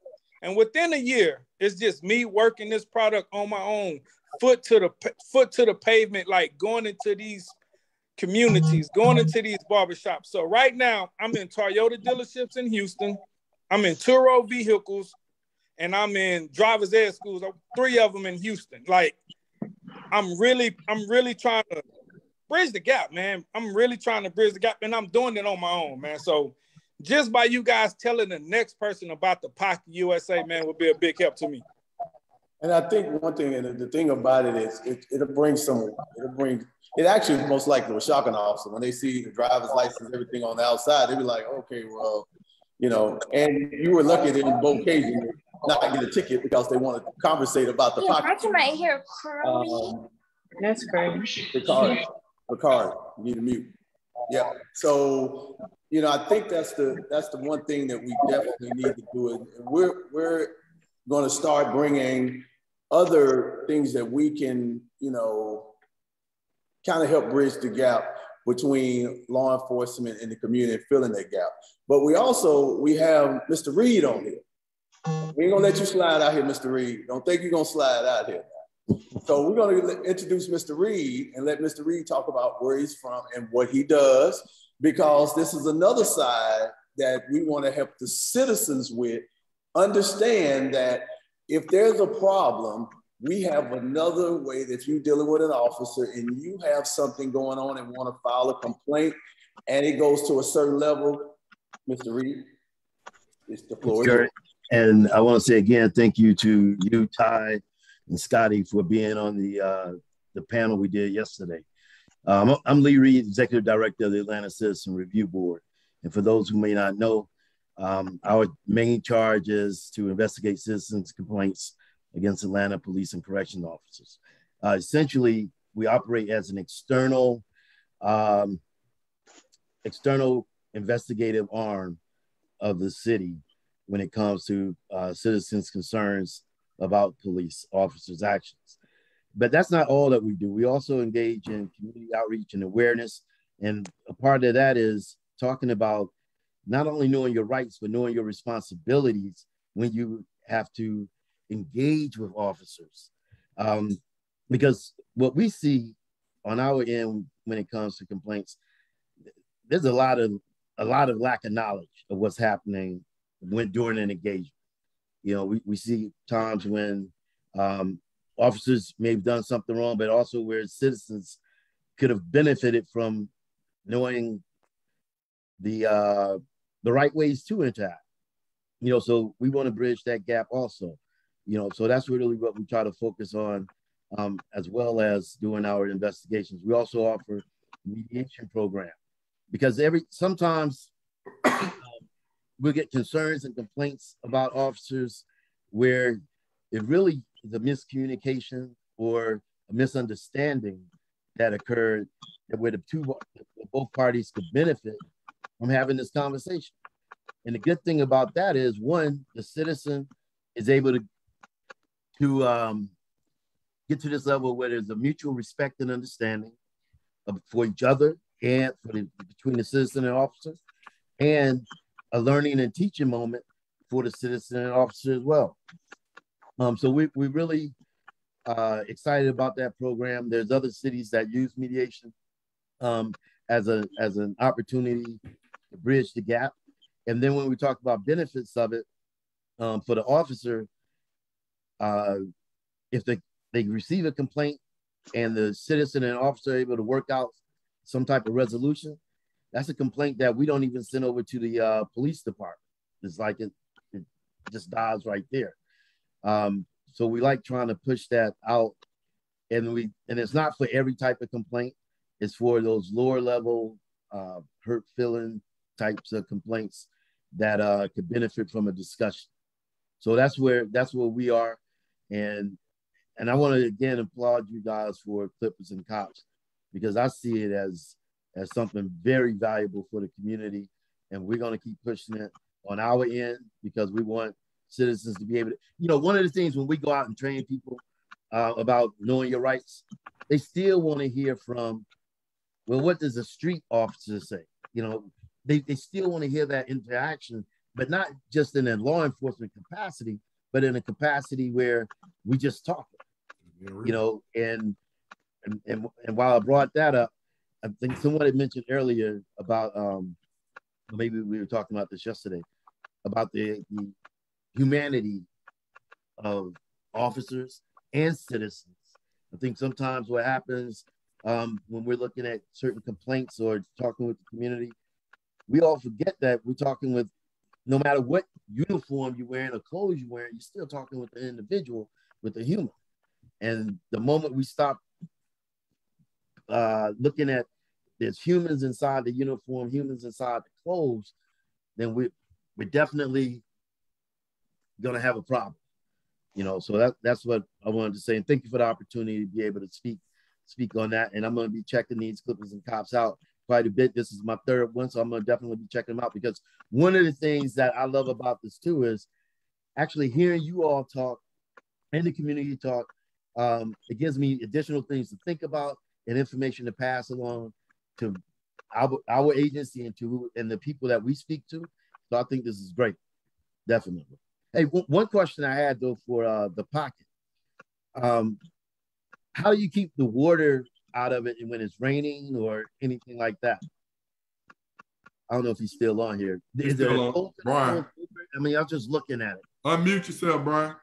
and within a year, it's just me working this product on my own, foot to the foot to the pavement, like going into these communities, going into these barbershops. So right now, I'm in Toyota dealerships in Houston. I'm in Turo vehicles, and I'm in driver's ed schools. Three of them in Houston. Like, I'm really, I'm really trying to bridge the gap, man. I'm really trying to bridge the gap, and I'm doing it on my own, man. So just by you guys telling the next person about the Pocket USA, man, would be a big help to me. And I think one thing, and the thing about it is, it, it'll bring some, it'll bring, it actually most likely will shock an officer when they see the driver's license, everything on the outside. They'll be like, okay, well, you know, and you were lucky that in both cases not get a ticket because they want to conversate about the yeah, pocket. I my hair curly. Um, That's great. the card, the card, you need to mute. Yeah. So, you know, I think that's the that's the one thing that we definitely need to do. And we're we're going to start bringing other things that we can, you know, kind of help bridge the gap between law enforcement and the community filling that gap. But we also we have Mr. Reed on here. We ain't gonna let you slide out here, Mr. Reed. Don't think you're gonna slide out here. So we're gonna introduce Mr. Reed and let Mr. Reed talk about where he's from and what he does, because this is another side that we want to help the citizens with understand that if there's a problem, we have another way that you're dealing with an officer and you have something going on and want to file a complaint and it goes to a certain level. Mr. Reed, it's the floor. And I want to say again, thank you to you, Ty, and Scotty for being on the uh, the panel we did yesterday. Um, I'm Lee Reed, Executive Director of the Atlanta Citizen Review Board. And for those who may not know, um, our main charge is to investigate citizens' complaints against Atlanta police and correction officers. Uh, essentially, we operate as an external, um, external investigative arm of the city when it comes to uh, citizens' concerns about police officers' actions. But that's not all that we do. We also engage in community outreach and awareness. And a part of that is talking about not only knowing your rights, but knowing your responsibilities when you have to engage with officers. Um, because what we see on our end when it comes to complaints, there's a lot of a lot of lack of knowledge of what's happening when during an engagement. You know, we, we see times when um, officers may have done something wrong, but also where citizens could have benefited from knowing the uh, the right ways to interact. You know, so we want to bridge that gap also. You know, so that's really what we try to focus on, um, as well as doing our investigations. We also offer mediation program because every sometimes um, we'll get concerns and complaints about officers where it really a miscommunication or a misunderstanding that occurred that where the two both parties could benefit from having this conversation. And the good thing about that is one, the citizen is able to to um, get to this level where there's a mutual respect and understanding of, for each other and for the, between the citizen and officer, and a learning and teaching moment for the citizen and officer as well. Um, so we we really uh, excited about that program. There's other cities that use mediation um, as a as an opportunity to bridge the gap. And then when we talk about benefits of it um, for the officer, uh, if they, they receive a complaint and the citizen and officer are able to work out some type of resolution, that's a complaint that we don't even send over to the uh, police department. It's like it, it just dies right there. Um, so we like trying to push that out, and we and it's not for every type of complaint. It's for those lower level uh, hurt feeling types of complaints that uh, could benefit from a discussion. So that's where that's where we are, and and I want to again applaud you guys for Clippers and Cops because I see it as as something very valuable for the community, and we're going to keep pushing it on our end because we want citizens to be able to, you know, one of the things when we go out and train people uh, about knowing your rights, they still want to hear from, well, what does a street officer say? You know, they, they still want to hear that interaction, but not just in a law enforcement capacity, but in a capacity where we just talk, you know, and, and, and, and while I brought that up, I think someone had mentioned earlier about, um, maybe we were talking about this yesterday, about the, the humanity of officers and citizens. I think sometimes what happens um, when we're looking at certain complaints or talking with the community, we all forget that we're talking with no matter what uniform you're wearing or clothes you're wearing, you're still talking with the individual, with the human. And the moment we stop uh, looking at there's humans inside the uniform, humans inside the clothes, then we we're definitely gonna have a problem. You know, so that that's what I wanted to say. And thank you for the opportunity to be able to speak speak on that. And I'm gonna be checking these clippers and cops out quite a bit. This is my third one, so I'm gonna definitely be checking them out because one of the things that I love about this too is actually hearing you all talk and the community talk. Um, it gives me additional things to think about and information to pass along to our, our agency and to and the people that we speak to. So I think this is great, definitely. Hey, one question I had though for uh, the pocket. Um, how do you keep the water out of it when it's raining or anything like that? I don't know if he's still on here. Is there on. Brian. I mean, I'm just looking at it. Unmute yourself, Brian.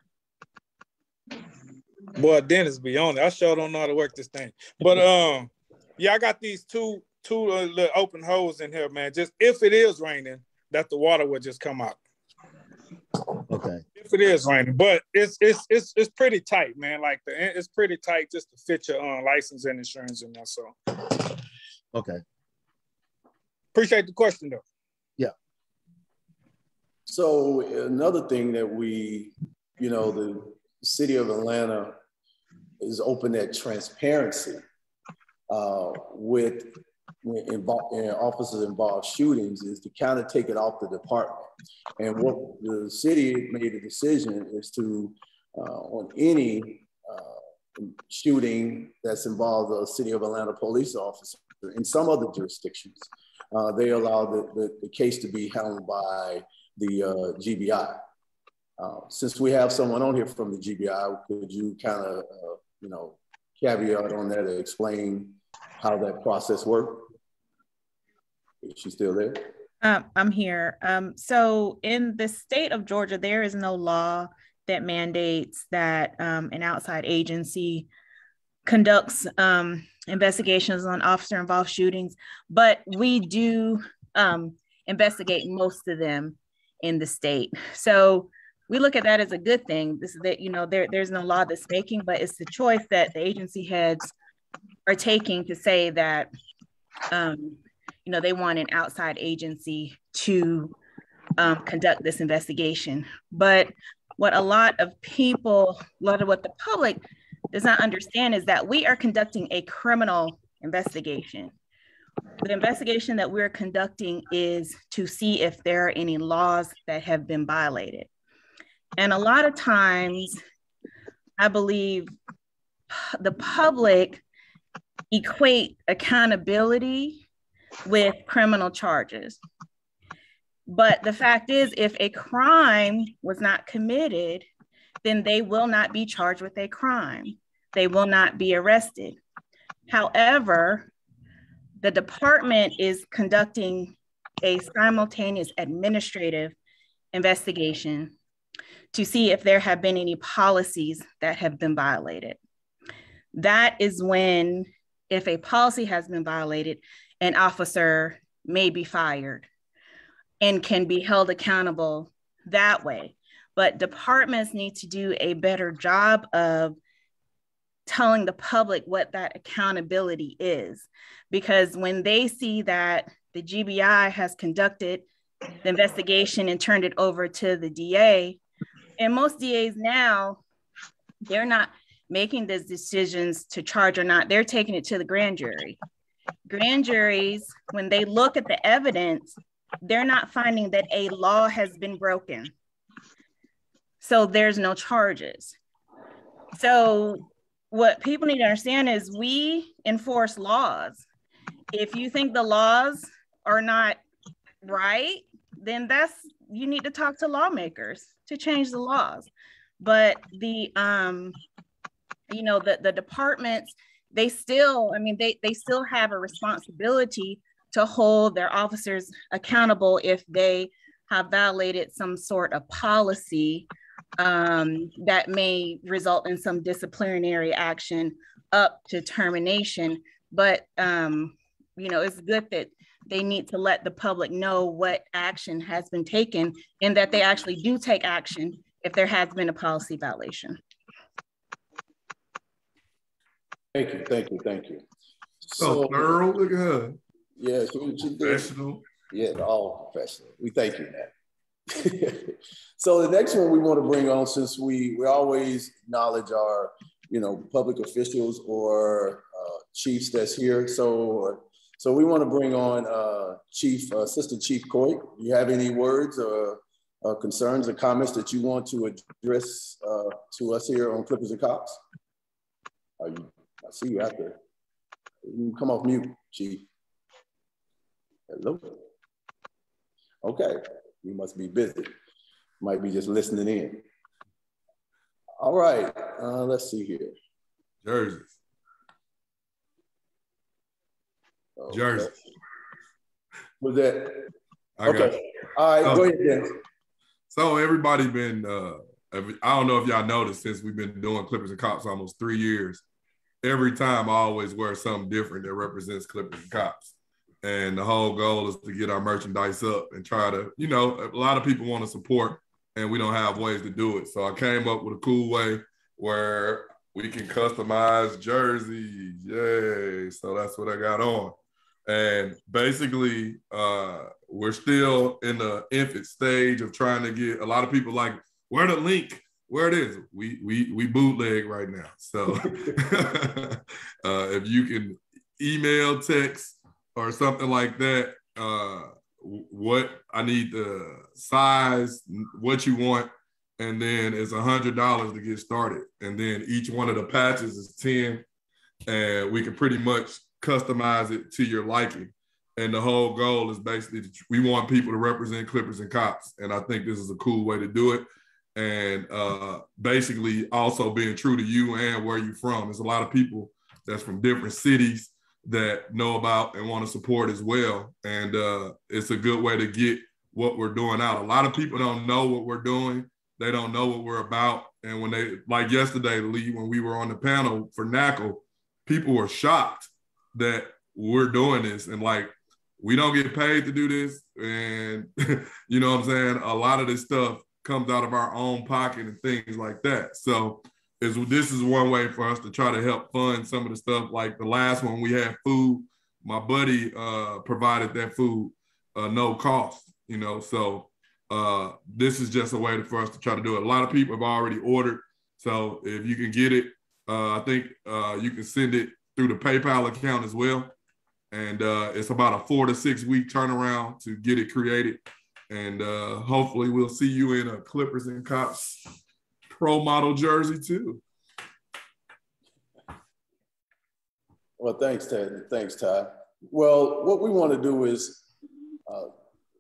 Boy, Dennis be on it. I sure don't know how to work this thing. But um, yeah, I got these two two uh, little open holes in here, man. Just if it is raining, that the water will just come out. Okay. If it is raining, but it's it's it's it's pretty tight, man. Like the it's pretty tight just to fit your um, license and insurance in there. So. Okay. Appreciate the question though. Yeah. So another thing that we, you know, the city of Atlanta is open at transparency uh, with involved in officers involved shootings is to kind of take it off the department. And what the city made a decision is to, uh, on any uh, shooting that's involved a city of Atlanta police officer in some other jurisdictions, uh, they allow the, the, the, case to be held by the uh, GBI. Uh, since we have someone on here from the GBI, could you kind of, uh, you know, caveat on that to explain how that process worked? Is she still there? Um, I'm here. Um, so in the state of Georgia, there is no law that mandates that um, an outside agency conducts um, investigations on officer involved shootings, but we do um, investigate most of them in the state. So we look at that as a good thing. This is that you know there, there's no law that's making, but it's the choice that the agency heads are taking to say that um, you know, they want an outside agency to um, conduct this investigation. But what a lot of people, a lot of what the public does not understand is that we are conducting a criminal investigation. The investigation that we're conducting is to see if there are any laws that have been violated. And a lot of times, I believe the public equate accountability with criminal charges. But the fact is, if a crime was not committed, then they will not be charged with a crime. They will not be arrested. However, the department is conducting a simultaneous administrative investigation to see if there have been any policies that have been violated. That is when, if a policy has been violated, an officer may be fired and can be held accountable that way. But departments need to do a better job of telling the public what that accountability is. Because when they see that the GBI has conducted the investigation and turned it over to the DA, and most DAs now, they're not making those decisions to charge or not, they're taking it to the grand jury grand juries, when they look at the evidence, they're not finding that a law has been broken. So there's no charges. So what people need to understand is we enforce laws. If you think the laws are not right, then that's you need to talk to lawmakers to change the laws. But the um, you know, the the departments, they still, I mean, they they still have a responsibility to hold their officers accountable if they have violated some sort of policy um, that may result in some disciplinary action up to termination. But um, you know, it's good that they need to let the public know what action has been taken and that they actually do take action if there has been a policy violation. Thank you, thank you, thank you. So, so thorough, look at her. Yeah, she professional. Yeah, all professional. We thank you, man. so the next one we want to bring on, since we we always acknowledge our you know public officials or uh, chiefs that's here. So so we want to bring on uh, Chief uh, Assistant Chief Coy. Do you have any words or uh, concerns or comments that you want to address uh, to us here on Clippers and Cops? Are you, I see you out there. You come off mute, Chief. Hello. Okay, you must be busy. Might be just listening in. All right, uh, let's see here. Jerseys. Okay. Jersey. Was that? I okay. All right, go ahead then. So everybody been uh I don't know if y'all noticed since we've been doing Clippers and Cops almost three years. Every time I always wear something different that represents Clippers and Cops. And the whole goal is to get our merchandise up and try to, you know, a lot of people want to support and we don't have ways to do it. So I came up with a cool way where we can customize jerseys. Yay. So that's what I got on. And basically, uh, we're still in the infant stage of trying to get a lot of people like, where the link? Where it is? We we we bootleg right now. So uh, if you can email, text, or something like that, uh, what I need the size, what you want, and then it's a hundred dollars to get started. And then each one of the patches is 10. And we can pretty much customize it to your liking. And the whole goal is basically we want people to represent Clippers and Cops. And I think this is a cool way to do it. And uh, basically also being true to you and where you're from. There's a lot of people that's from different cities that know about and want to support as well. And uh, it's a good way to get what we're doing out. A lot of people don't know what we're doing. They don't know what we're about. And when they, like yesterday, Lee, when we were on the panel for NACOLE, people were shocked that we're doing this and like we don't get paid to do this and you know what i'm saying a lot of this stuff comes out of our own pocket and things like that. So is this is one way for us to try to help fund some of the stuff. Like the last one we had food. My buddy uh, provided that food uh, no cost you know? So uh, this is just a way for us to try to do it. A lot of people have already ordered. So if you can get it uh, i think uh, you can send it through the PayPal account as well. And uh, it's about a four to six week turnaround to get it created. And uh, hopefully we'll see you in a Clippers and Cops pro model jersey too. Well, thanks, Ted. Thanks, Ty. Well, what we want to do is uh,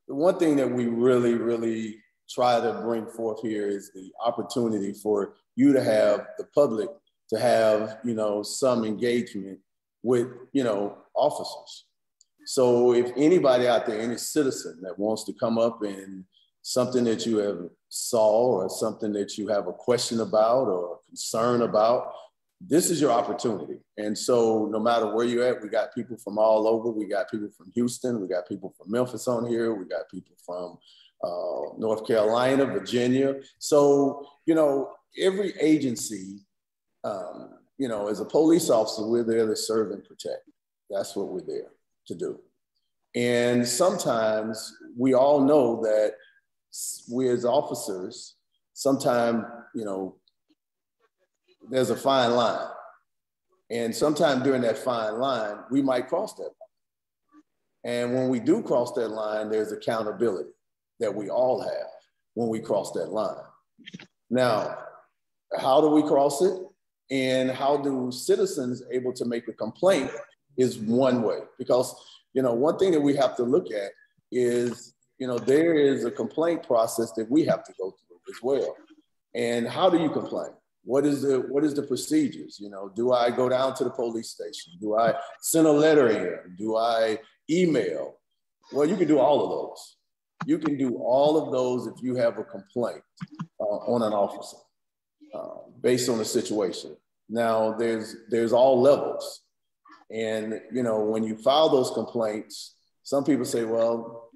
the one thing that we really, really try to bring forth here is the opportunity for you to have the public to have, you know, some engagement with, you know, officers. So if anybody out there, any citizen that wants to come up and something that you have saw or something that you have a question about or concern about, this is your opportunity. And so no matter where you're at, we got people from all over. We got people from Houston. We got people from Memphis on here. We got people from uh, North Carolina, Virginia. So, you know, every agency um, you know, as a police officer, we're there to serve and protect. That's what we're there to do. And sometimes we all know that we as officers, sometimes, you know, there's a fine line. And sometime during that fine line, we might cross that line. And when we do cross that line, there's accountability that we all have when we cross that line. Now, how do we cross it? And how do citizens able to make a complaint is one way. Because, you know, one thing that we have to look at is, you know, there is a complaint process that we have to go through as well. And how do you complain? What is the what is the procedures? You know, do I go down to the police station? Do I send a letter in? Do I email? Well, you can do all of those. You can do all of those if you have a complaint uh, on an officer uh, based on the situation. Now, there's there's all levels, and you know when you file those complaints, some people say, well,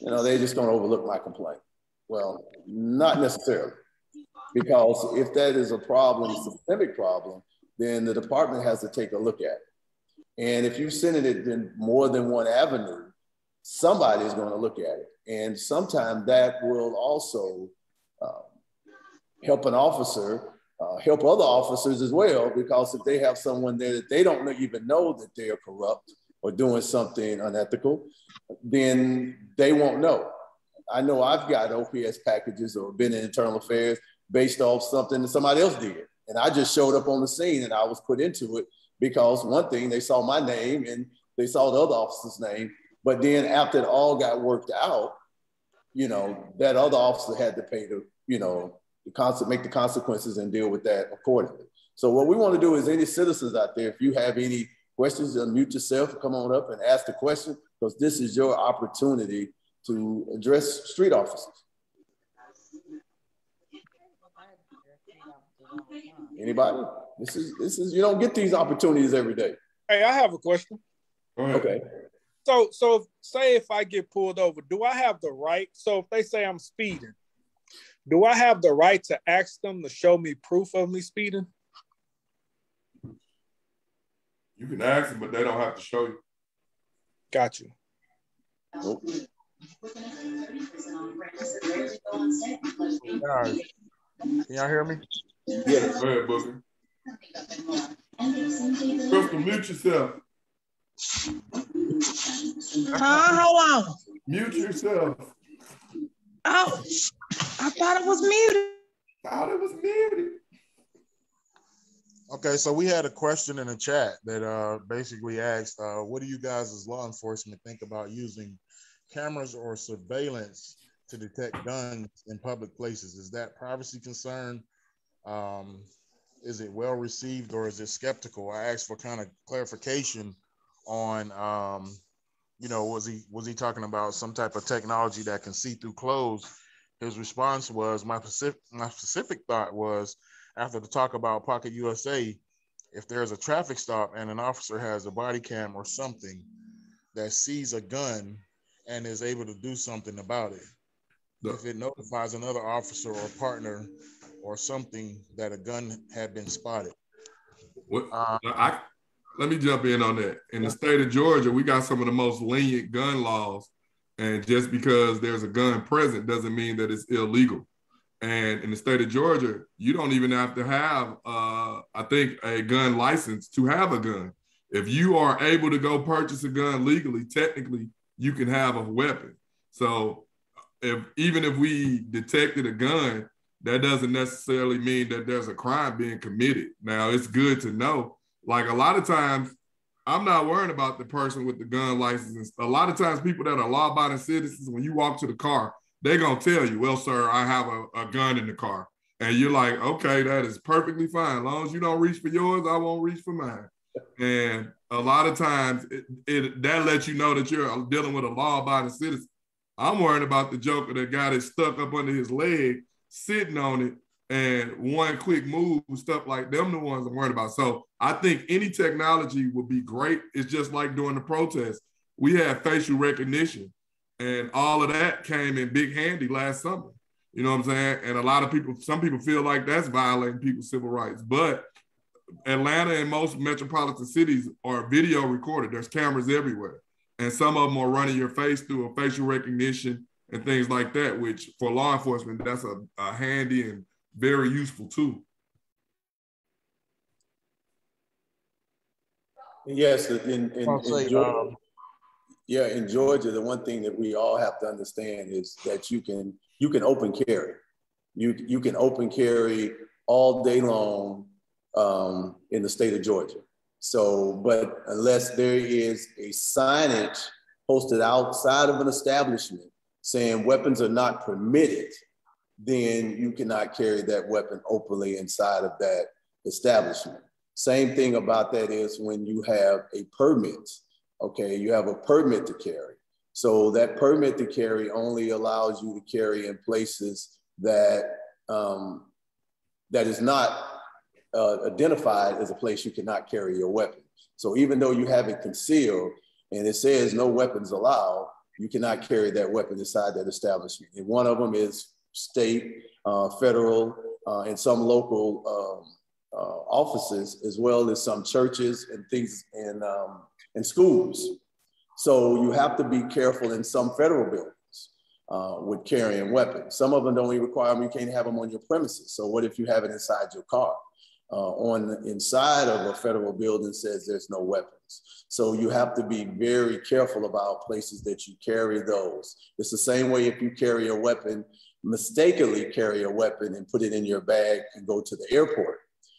you know, they're just going to overlook my complaint. Well, not necessarily because if that is a problem, systemic problem, then the department has to take a look at it. And if you've sent it in more than one avenue, somebody is going to look at it. And sometimes that will also uh, help an officer, uh, help other officers as well, because if they have someone there that they don't even know that they are corrupt or doing something unethical, then they won't know. I know I've got OPS packages or been in internal affairs based off something that somebody else did. And I just showed up on the scene and I was put into it because one thing, they saw my name and they saw the other officer's name. But then after it all got worked out, you know, that other officer had to pay the, you know, the concept, make the consequences and deal with that accordingly. So what we want to do is any citizens out there, if you have any questions, unmute yourself, come on up and ask the question, because this is your opportunity to address street officers. Anybody? This is this is you don't get these opportunities every day. Hey, I have a question. Okay. So so say if I get pulled over, do I have the right? So if they say I'm speeding, do I have the right to ask them to show me proof of me speeding? You can ask them, but they don't have to show you. Got you. Nope. Guys, can y'all hear me? Yeah, go ahead, Booker. Crystal, mute yourself. Huh? Hold on. Mute yourself. Oh, I thought it was muted. Thought it was muted. Okay, so we had a question in the chat that uh, basically asked, uh, what do you guys as law enforcement think about using cameras or surveillance to detect guns in public places? Is that privacy concern? Um, is it well received or is it skeptical? I asked for kind of clarification on, um, you know, was he was he talking about some type of technology that can see through clothes? His response was my specific my specific thought was after the talk about Pocket USA, if there's a traffic stop and an officer has a body cam or something that sees a gun and is able to do something about it, if it notifies another officer or partner or something that a gun had been spotted. What, uh, I, let me jump in on that. In the state of Georgia, we got some of the most lenient gun laws. And just because there's a gun present doesn't mean that it's illegal. And in the state of Georgia, you don't even have to have, uh, I think, a gun license to have a gun. If you are able to go purchase a gun legally, technically, you can have a weapon. So, if even if we detected a gun, that doesn't necessarily mean that there's a crime being committed. Now, it's good to know. Like a lot of times, I'm not worrying about the person with the gun license. A lot of times, people that are law-abiding citizens, when you walk to the car, they're gonna tell you, "Well, sir, I have a, a gun in the car," and you're like, "Okay, that is perfectly fine. As long as you don't reach for yours, I won't reach for mine." And a lot of times, it, it that lets you know that you're dealing with a law-abiding citizen. I'm worrying about the joker that got it stuck up under his leg sitting on it and one quick move, stuff like them, the ones I'm worried about. So I think any technology would be great. It's just like during the protest, we had facial recognition, and all of that came in big handy last summer. You know what I'm saying? And a lot of people, some people feel like that's violating people's civil rights, but Atlanta and most metropolitan cities are video recorded. There's cameras everywhere, and some of them are running your face through a facial recognition and things like that, which for law enforcement, that's a, a handy and very useful too. Yes, in, in, in Georgia, um, yeah, in Georgia, the one thing that we all have to understand is that you can you can open carry. You, you can open carry all day long um, in the state of Georgia. So, but unless there is a signage posted outside of an establishment saying weapons are not permitted, then you cannot carry that weapon openly inside of that establishment. Same thing about that is when you have a permit, okay, you have a permit to carry. So that permit to carry only allows you to carry in places that um, that is not uh, identified as a place you cannot carry your weapon. So even though you have it concealed and it says no weapons allowed, you cannot carry that weapon inside that establishment. And one of them is state, uh, federal, uh, and some local um, uh, offices, as well as some churches and things and, um, and schools. So you have to be careful in some federal buildings. Uh, with carrying weapons. Some of them don't even require them, you can't have them on your premises. So what if you have it inside your car? Uh, on the inside of a federal building says there's no weapons. So you have to be very careful about places that you carry those. It's the same way if you carry a weapon, mistakenly carry a weapon and put it in your bag and go to the airport.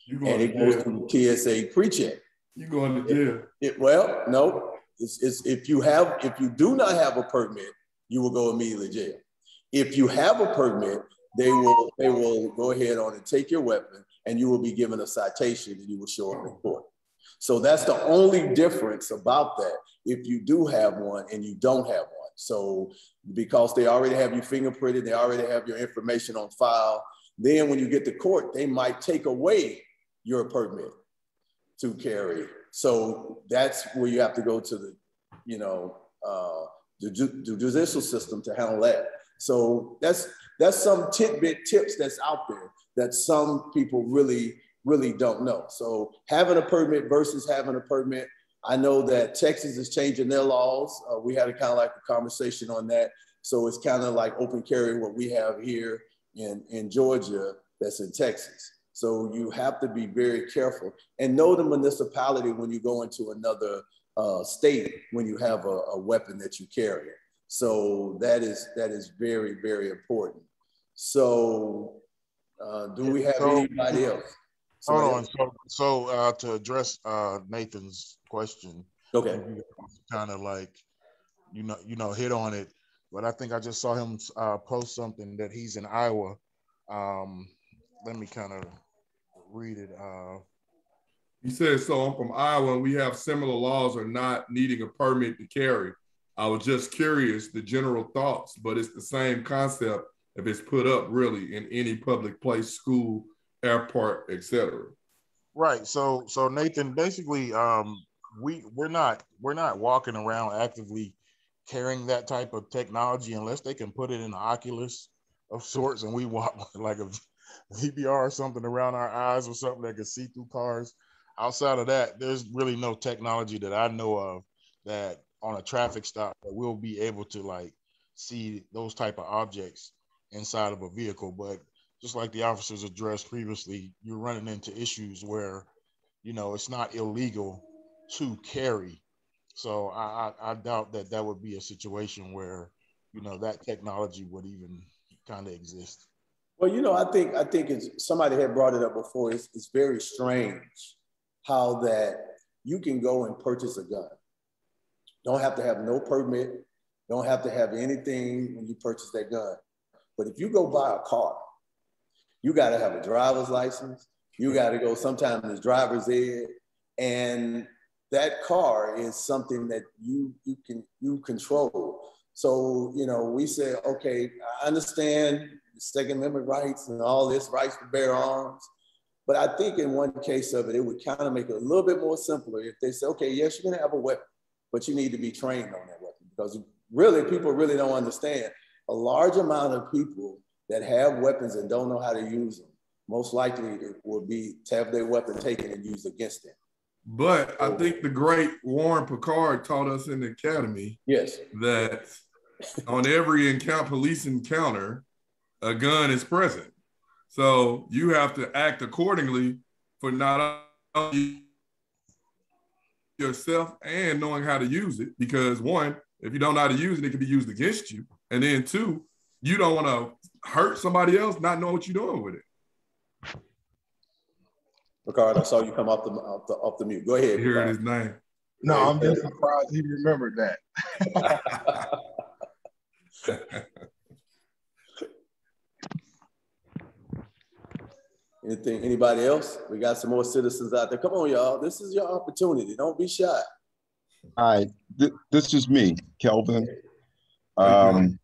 And it goes through TSA pre-check. You're going to jail? It, well, no. It's, it's, if you have, if you do not have a permit, you will go immediately to jail. If you have a permit, they will they will go ahead on and take your weapon, and you will be given a citation, and you will show up in oh. court. So that's the only difference about that. If you do have one and you don't have one, so because they already have you fingerprinted, they already have your information on file. Then when you get to court, they might take away your permit to carry. So that's where you have to go to the, you know, uh, the, the judicial system to handle that. So that's that's some tidbit tips that's out there that some people really really don't know. So having a permit versus having a permit, I know that Texas is changing their laws. Uh, we had a kind of like a conversation on that. So it's kind of like open carry what we have here in, in Georgia that's in Texas. So you have to be very careful and know the municipality when you go into another uh, state when you have a, a, weapon that you carry. So that is that is very very important. So uh, do we have so, anybody else? Somebody hold on. Else? So, so uh, to address uh, Nathan's question, okay, kind of like you know you know hit on it, but I think I just saw him uh, post something that he's in Iowa. Um, let me kind of read it. Uh, he says, so I'm from Iowa and we have similar laws or not needing a permit to carry. I was just curious, the general thoughts, but it's the same concept if it's put up really in any public place, school, airport, etc. Right. So so Nathan, basically, um, we we're not we're not walking around actively carrying that type of technology unless they can put it in the Oculus of sorts and we walk like a VBR or something around our eyes or something that can see through cars outside of that, there's really no technology that I know of that on a traffic stop that we will be able to like see those type of objects inside of a vehicle. But just like the officers addressed previously, you're running into issues where, you know, it's not illegal to carry. So I, I, I doubt that that would be a situation where, you know, that technology would even kind of exist. Well, you know, I think I think it's somebody had brought it up before. It's, it's very strange how that you can go and purchase a gun. Don't have to have no permit, don't have to have anything when you purchase that gun. But if you go buy a car, you got to have a driver's license. You got to go sometimes as driver's ed, and that car is something that you you can you control. So you know, we say, okay, I understand Second Amendment rights and all this rights to bear arms, but I think in one case of it, it would kind of make it a little bit more simpler if they say, okay, yes, you're gonna have a weapon, but you need to be trained on that weapon because really people really don't understand. A large amount of people that have weapons and don't know how to use them, most likely it will be to have their weapon taken and used against them. But I think the great Warren Picard taught us in the academy yes. that on every encounter, police encounter, a gun is present. So you have to act accordingly for not only yourself and knowing how to use it. Because one, if you don't know how to use it, it can be used against you. And then two, you don't want to hurt somebody else, not knowing what you're doing with it. Ricardo, I saw you come off the off the, off the mute. Go ahead. Hearing his name. No, I'm just surprised he remembered that. Anything? Anybody else? We got some more citizens out there. Come on, y'all. This is your opportunity. Don't be shy. Hi, th- this is me, Kelvin. Um,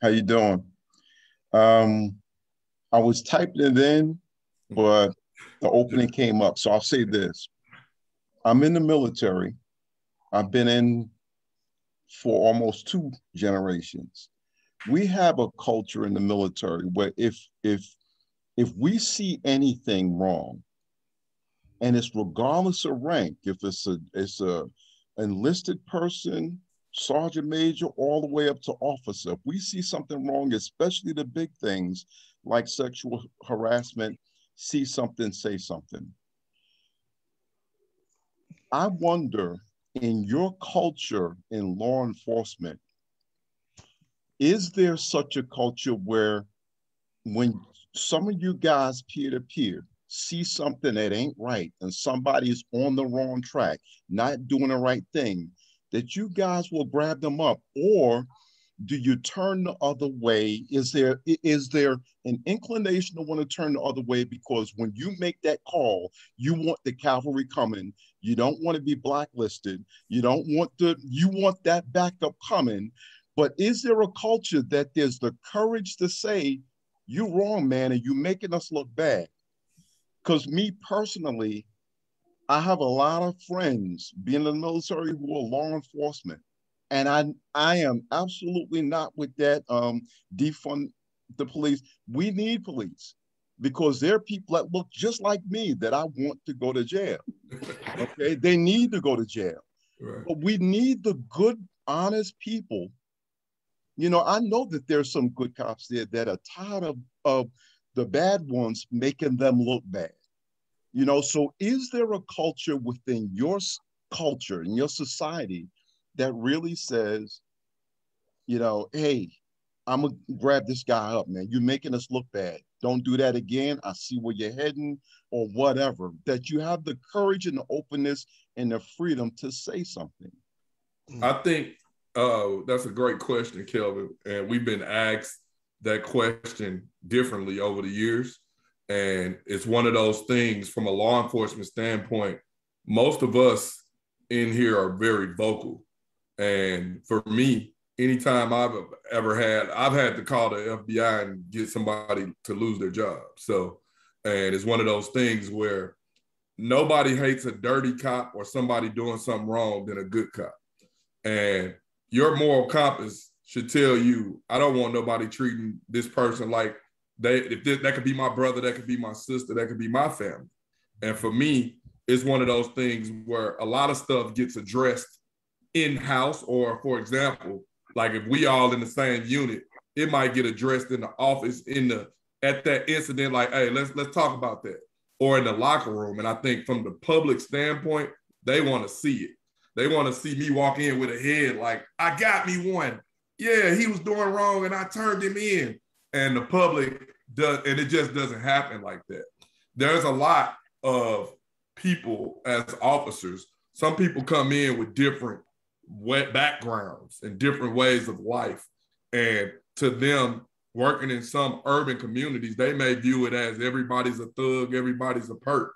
how you doing? Um, I was typing it in, but the opening came up. So I'll say this. I'm in the military. I've been in for almost two generations. We have a culture in the military where if if if we see anything wrong, and it's regardless of rank, if it's a it's a enlisted person, sergeant major, all the way up to officer, if we see something wrong, especially the big things like sexual harassment, see something, say something. I wonder in your culture in law enforcement, is there such a culture where when some of you guys peer to peer see something that ain't right and somebody's on the wrong track, not doing the right thing, that you guys will grab them up or do you turn the other way? Is there is there an inclination to want to turn the other way? Because when you make that call you want the cavalry coming. You don't want to be blacklisted. You don't want the you want that backup coming. But is there a culture that there's the courage to say you're wrong man and you're making us look bad because me personally i have a lot of friends being in the military who are law enforcement and I I am absolutely not with that um, defund the police. We need police because there are people that look just like me that I want to go to jail. Okay, they need to go to jail, right. but we need the good, honest people. You know, I know that there's some good cops there that are tired of of the bad ones making them look bad. You know, so is there a culture within your culture in your society that really says, you know, hey, I'm gonna grab this guy up, man. You're making us look bad. Don't do that again. I see where you're heading, or whatever. That you have the courage and the openness and the freedom to say something. I think uh, that's a great question, Kelvin. And we've been asked that question differently over the years. And it's one of those things from a law enforcement standpoint. Most of us in here are very vocal and for me, anytime I've ever had, I've had to call the FBI and get somebody to lose their job. So, and it's one of those things where nobody hates a dirty cop or somebody doing something wrong than a good cop. And your moral compass should tell you, I don't want nobody treating this person like they, if that could be my brother, that could be my sister, that could be my family. And for me, it's one of those things where a lot of stuff gets addressed in-house or for example like if we all in the same unit it might get addressed in the office in the at that incident like hey let's let's talk about that. Or in the locker room. And i think from the public standpoint they want to see it. They want to see me walk in with a head like i got me one. Yeah he was doing wrong and i turned him in. And the public does and it just doesn't happen like that. There's a lot of people as officers. Some people come in with different wet backgrounds and different ways of life. And to them, working in some urban communities, they may view it as everybody's a thug, everybody's a perp.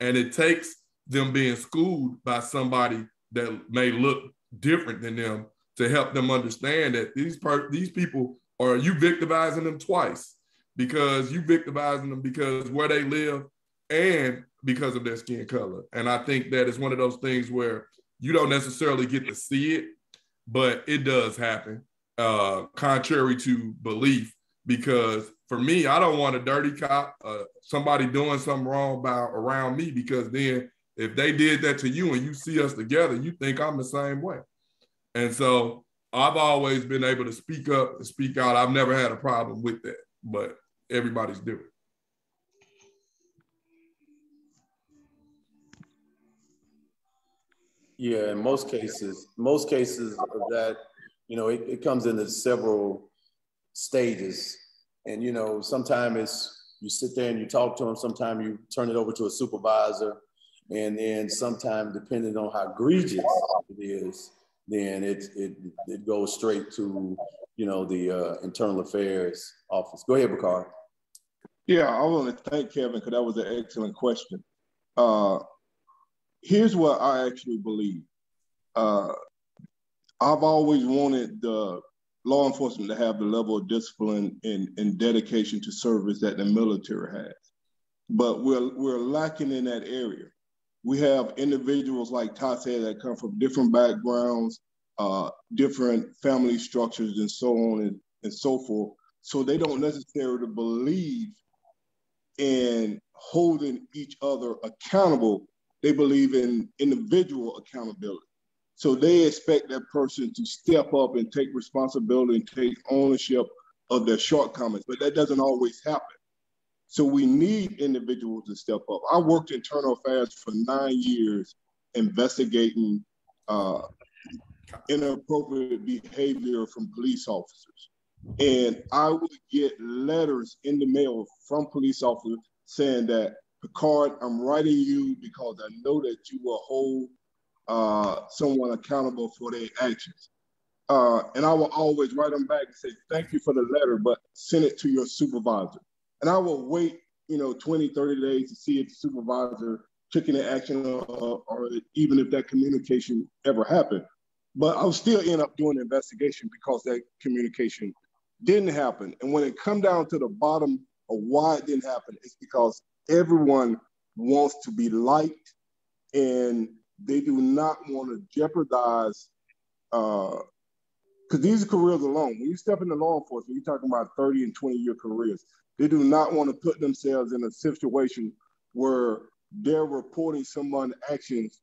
And it takes them being schooled by somebody that may look different than them to help them understand that these per- these people are you victimizing them twice because you victimizing them because where they live and because of their skin color. And I think that is one of those things where you don't necessarily get to see it, but it does happen, uh, contrary to belief. Because for me, I don't want a dirty cop, uh, somebody doing something wrong about around me, because then if they did that to you and you see us together, you think I'm the same way. And so I've always been able to speak up and speak out. I've never had a problem with that, but everybody's different. Yeah, in most cases, most cases of that, you know, it, it comes into several stages. and you know, sometimes it's you sit there and you talk to them. Sometimes you turn it over to a supervisor, and then sometimes, depending on how egregious it is, then it it it goes straight to you know the uh, internal affairs office. Go ahead, Bakar. Yeah, I want to thank Kevin because that was an excellent question. Uh, here's what I actually believe. Uh, I've always wanted the law enforcement to have the level of discipline and, and dedication to service that the military has. But we're, we're lacking in that area. We have individuals like said that come from different backgrounds, uh, different family structures, and so on and, and so forth. So they don't necessarily believe in holding each other accountable. They believe in individual accountability. So they expect that person to step up and take responsibility and take ownership of their shortcomings, but that doesn't always happen. So we need individuals to step up. I worked in internal affairs for nine years investigating uh, inappropriate behavior from police officers. And I would get letters in the mail from police officers saying that, Picard, I'm writing you because I know that you will hold uh, someone accountable for their actions. Uh, and I will always write them back and say, thank you for the letter, but send it to your supervisor. And I will wait, you know, 20, 30 days to see if the supervisor took any action or, or even if that communication ever happened. But I'll still end up doing the investigation because that communication didn't happen. And when it come down to the bottom of why it didn't happen, it's because everyone wants to be liked and they do not want to jeopardize because uh, these careers alone, when you step into law enforcement, you're talking about 30 and 20 year careers. They do not want to put themselves in a situation where they're reporting someone's actions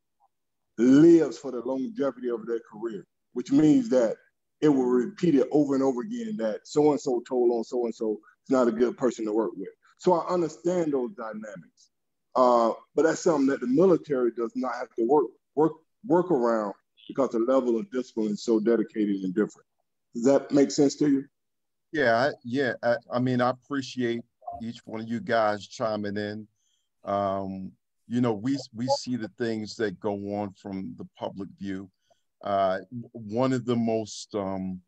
lives for the longevity of their career, which means that it will repeat it over and over again that so and so told on so and so is not a good person to work with. So I understand those dynamics. Uh, but that's something that the military does not have to work work work around because the level of discipline is so dedicated and different. Does that make sense to you? Yeah, yeah. I, I mean, I appreciate each one of you guys chiming in. Um, you know, we we see the things that go on from the public view. Uh, one of the most um,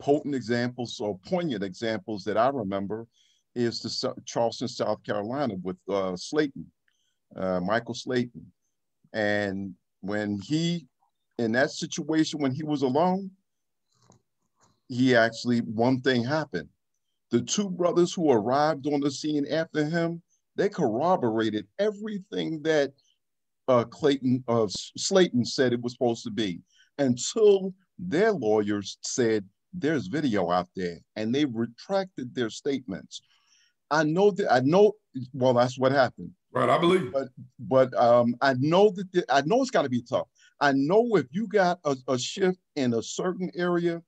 potent examples or poignant examples that I remember is the Charleston, South Carolina, with uh, Slaton uh, Michael Slayton. And when he, in that situation, when he was alone, he actually, one thing happened. The two brothers who arrived on the scene after him, they corroborated everything that uh, Clayton, uh, Slaton said it was supposed to be until their lawyers said there's video out there and they retracted their statements. I know that I know, well, that's what happened. Right, I believe. But but um, I know that the, I know it's got to be tough. I know if you got a, a shift in a certain area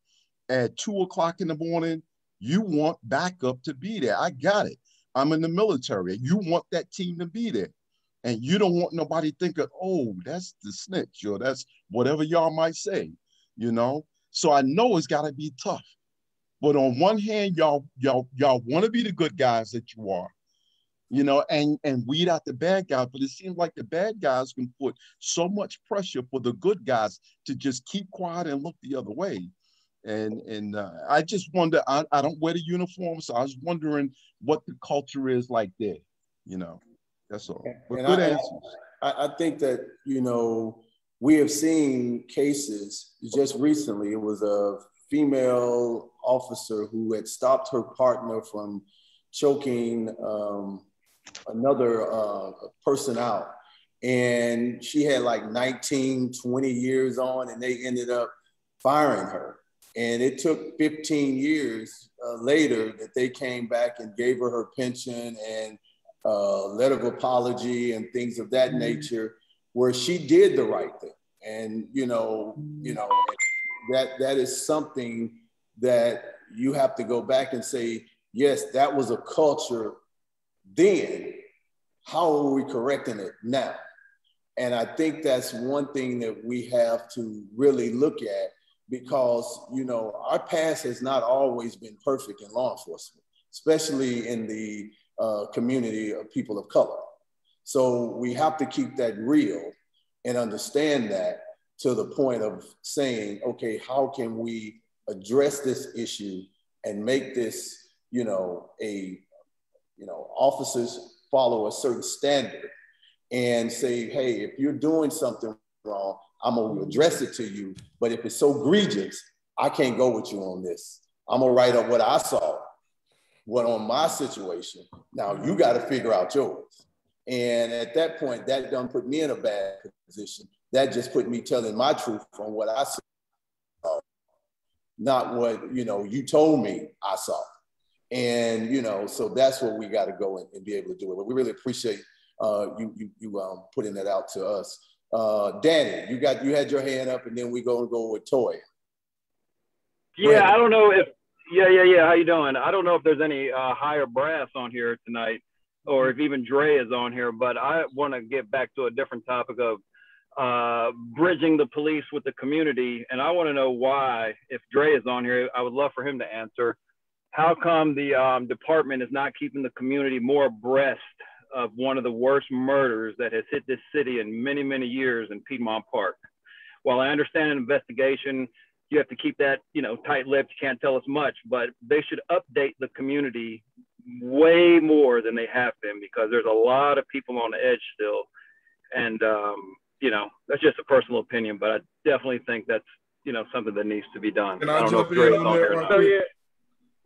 at two o'clock in the morning, you want backup to be there. I got it. I'm in the military. You want that team to be there. And you don't want nobody thinking, oh, that's the snitch or that's whatever y'all might say, you know? So I know it's got to be tough. But on one hand, y'all, y'all, y'all want to be the good guys that you are you know, and and weed out the bad guys. But it seems like the bad guys can put so much pressure for the good guys to just keep quiet and look the other way. And and uh, I just wonder. I, I don't wear the uniform, so I was wondering what the culture is like there. You know, that's all. But and good I, answers. I, I think that you know we have seen cases just recently. It was a female officer who had stopped her partner from choking um, another uh, person out. And she had like 19, 20 years on, and they ended up firing her. And it took 15 years uh, later that they came back and gave her her pension and uh, letter of apology and things of that mm-hmm. nature, where she did the right thing. And you know, you know, that that is something that you have to go back and say, yes, that was a culture then how are we correcting it now? And I think that's one thing that we have to really look at because, you know, our past has not always been perfect in law enforcement. especially in the uh, community of people of color. So we have to keep that real and understand that to the point of saying, okay, how can we address this issue and make this, you know, a, you know, officers follow a certain standard and say, hey, if you're doing something wrong, I'm gonna address it to you. But if it's so egregious, I can't go with you on this. I'm gonna write up what I saw, what on my situation. Now you got to figure out yours. And at that point, that done put me in a bad position. That just put me telling my truth on what I saw, not what you know you told me I saw. And you know, so that's what we got to go and, and, be able to do it. But we really appreciate uh, you you, you um, putting that out to us. Uh, Danny, you got you had your hand up, and then we go and go with Toy. Yeah, I don't know if yeah yeah yeah. How you doing? I don't know if there's any uh, higher brass on here tonight, or if even Dre is on here. But I want to get back to a different topic of uh, bridging the police with the community, and I want to know why. If Dre is on here, I would love for him to answer. How come the um, department is not keeping the community more abreast of one of the worst murders that has hit this city in many, many years in Piedmont Park. While I understand an investigation, you have to keep that, you know, tight-lipped. You can't tell us much, but they should update the community way more than they have been because there's a lot of people on the edge still. And, um, you know, that's just a personal opinion, but I definitely think that's, you know, something that needs to be done. Can I, I jump in on that? Right so, yeah,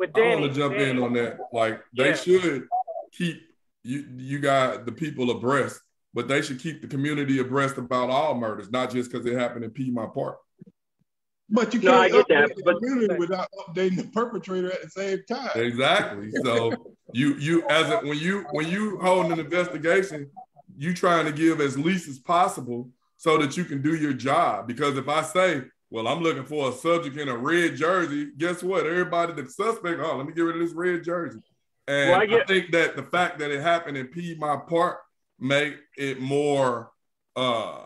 with Danny, I want to jump Danny. in on that. Like, they yeah. should keep you you got the people abreast, but they should keep the community abreast about all murders, not just because it happened in Piedmont Park. But you can't no, update the community without updating the perpetrator at the same time. Exactly. So you you as a, when you when you hold an investigation, you trying to give as least as possible so that you can do your job. Because if I say, well, I'm looking for a subject in a red jersey, guess what? Everybody, the suspect, oh, let me get rid of this red jersey. And well, I, get- I, think that the fact that it happened in Piedmont Park make it more uh,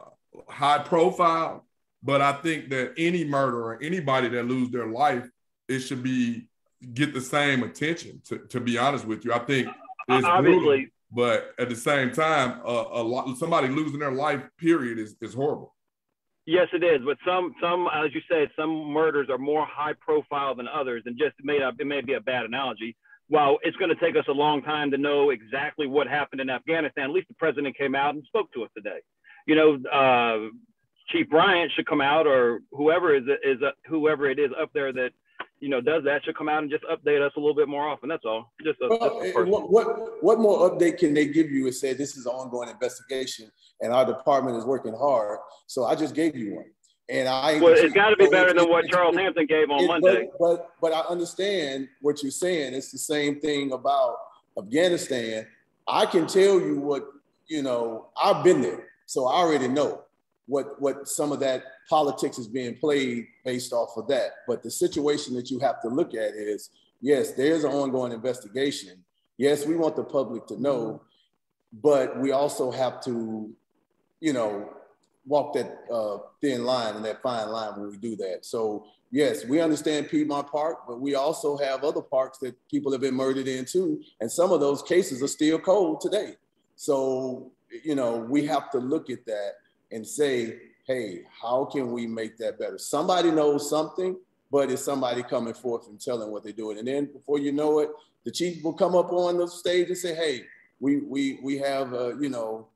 high profile. But I think that any murderer, anybody that lose their life, it should be get the same attention. To, to be honest with you, I think it's obviously, brutal, but at the same time, uh, a lot somebody losing their life period is is horrible. Yes, it is. But some some as you said, some murders are more high profile than others, and just made up. It may be a bad analogy, while it's going to take us a long time to know exactly what happened in Afghanistan, at least the president came out and spoke to us today. You know, uh, Chief Bryant should come out, or whoever is is uh, whoever it is up there that you know does that should come out and just update us a little bit more often. That's all. Just a, well, just what, what what more update can they give you? and say this is an ongoing investigation, and our department is working hard. So I just gave you one. And I well, it's got to be better than what Charles Hampton gave on it, Monday. But, but but I understand what you're saying. It's the same thing about Afghanistan. I can tell you what you know. I've been there, so I already know what what some of that politics is being played based off of that. But the situation that you have to look at is yes, there's an ongoing investigation. Yes, we want the public to know, but we also have to, you know, walk that uh, thin line and that fine line when we do that. So yes, we understand Piedmont Park, but we also have other parks that people have been murdered in too, and some of those cases are still cold today. So you know we have to look at that and say, hey, how can we make that better? Somebody knows something, but it's somebody coming forth and telling what they're doing, and then before you know it, the chief will come up on the stage and say, hey, we we we have a, you know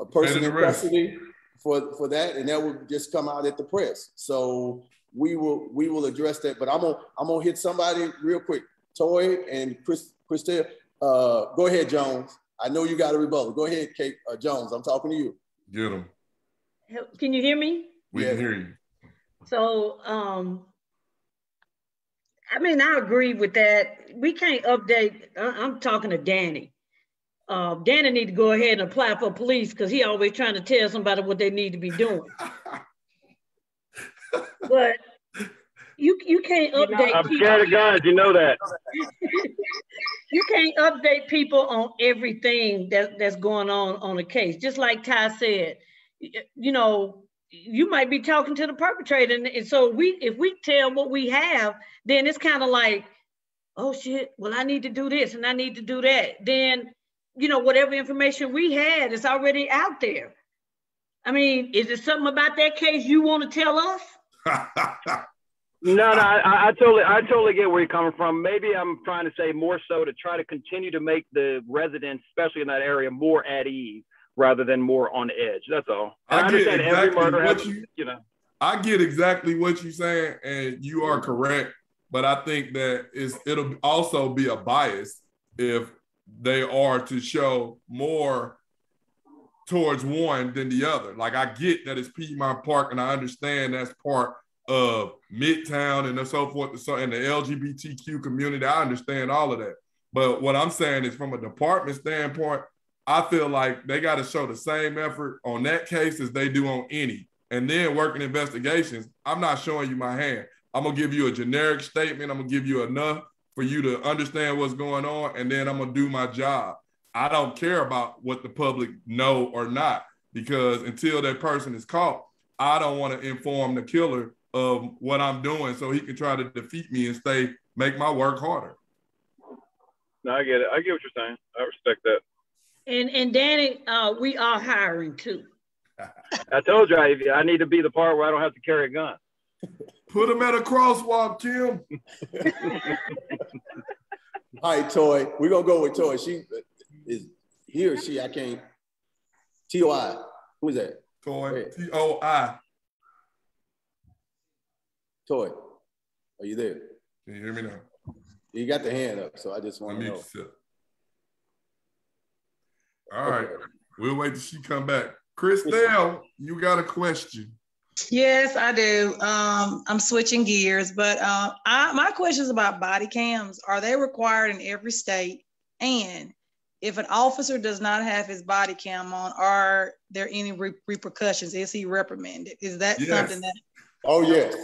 a person in custody for for that, and that will just come out at the press. So we will we will address that. But I'm gonna I'm gonna hit somebody real quick. Toy and Chris Christelle, uh, go ahead, Jones. I know you got a rebuttal. Go ahead, Kate uh, Jones. I'm talking to you. Get him. Can you hear me? We yeah. can hear you. So, um, I mean, I agree with that. We can't update. I'm talking to Danny uh, Danny need to go ahead and apply for police because he always trying to tell somebody what they need to be doing. but you you can't update. I'm scared of guns. You know that. you can't update people on everything that, that's going on on a case. Just like Ty said, you know, you might be talking to the perpetrator, and, and so we if we tell what we have, then it's kind of like oh shit, well, I need to do this and I need to do that, then, you know, whatever information we had is already out there. I mean, is there something about that case you want to tell us? No, no, I, I totally, I totally get where you're coming from. Maybe I'm trying to say more so to try to continue to make the residents, especially in that area, more at ease rather than more on edge. That's all. I, I understand get every exactly murder what has, you- you know. I get exactly what you're saying, and you are correct. But I think that it's, it'll also be a bias if they are to show more towards one than the other. Like I get that it's Piedmont Park, and I understand that's part of Midtown and so forth, and so and the LGBTQ community. I understand all of that. But what I'm saying is, from a department standpoint, I feel like they got to show the same effort on that case as they do on any. And then working investigations, I'm not showing you my hand. I'm gonna give you a generic statement. I'm gonna give you enough for you to understand what's going on, and then I'm gonna do my job. I don't care about what the public know or not, because until that person is caught, I don't want to inform the killer of what I'm doing so he can try to defeat me and stay make my work harder. No, I get it. I get what you're saying. I respect that. And and Danny, uh, we are hiring too. I told you I, I need to be the part where I don't have to carry a gun. Put him at a crosswalk, Kim. All right, Toy. We're gonna go with Toy. She is he or she, I can't. T-O-I. Who is that? Toy. T-O-I. Toy. Are you there? Can you hear me now? You got the hand up, so I just want me to know. Sit. All right. We'll wait till she come back. Christelle, you got a question. Yes, I do. Um, I'm switching gears, but uh, I, my question is about body cams. Are they required in every state? And if an officer does not have his body cam on, are there any re- repercussions? Is he reprimanded? Is that Yes. something that? Oh yes.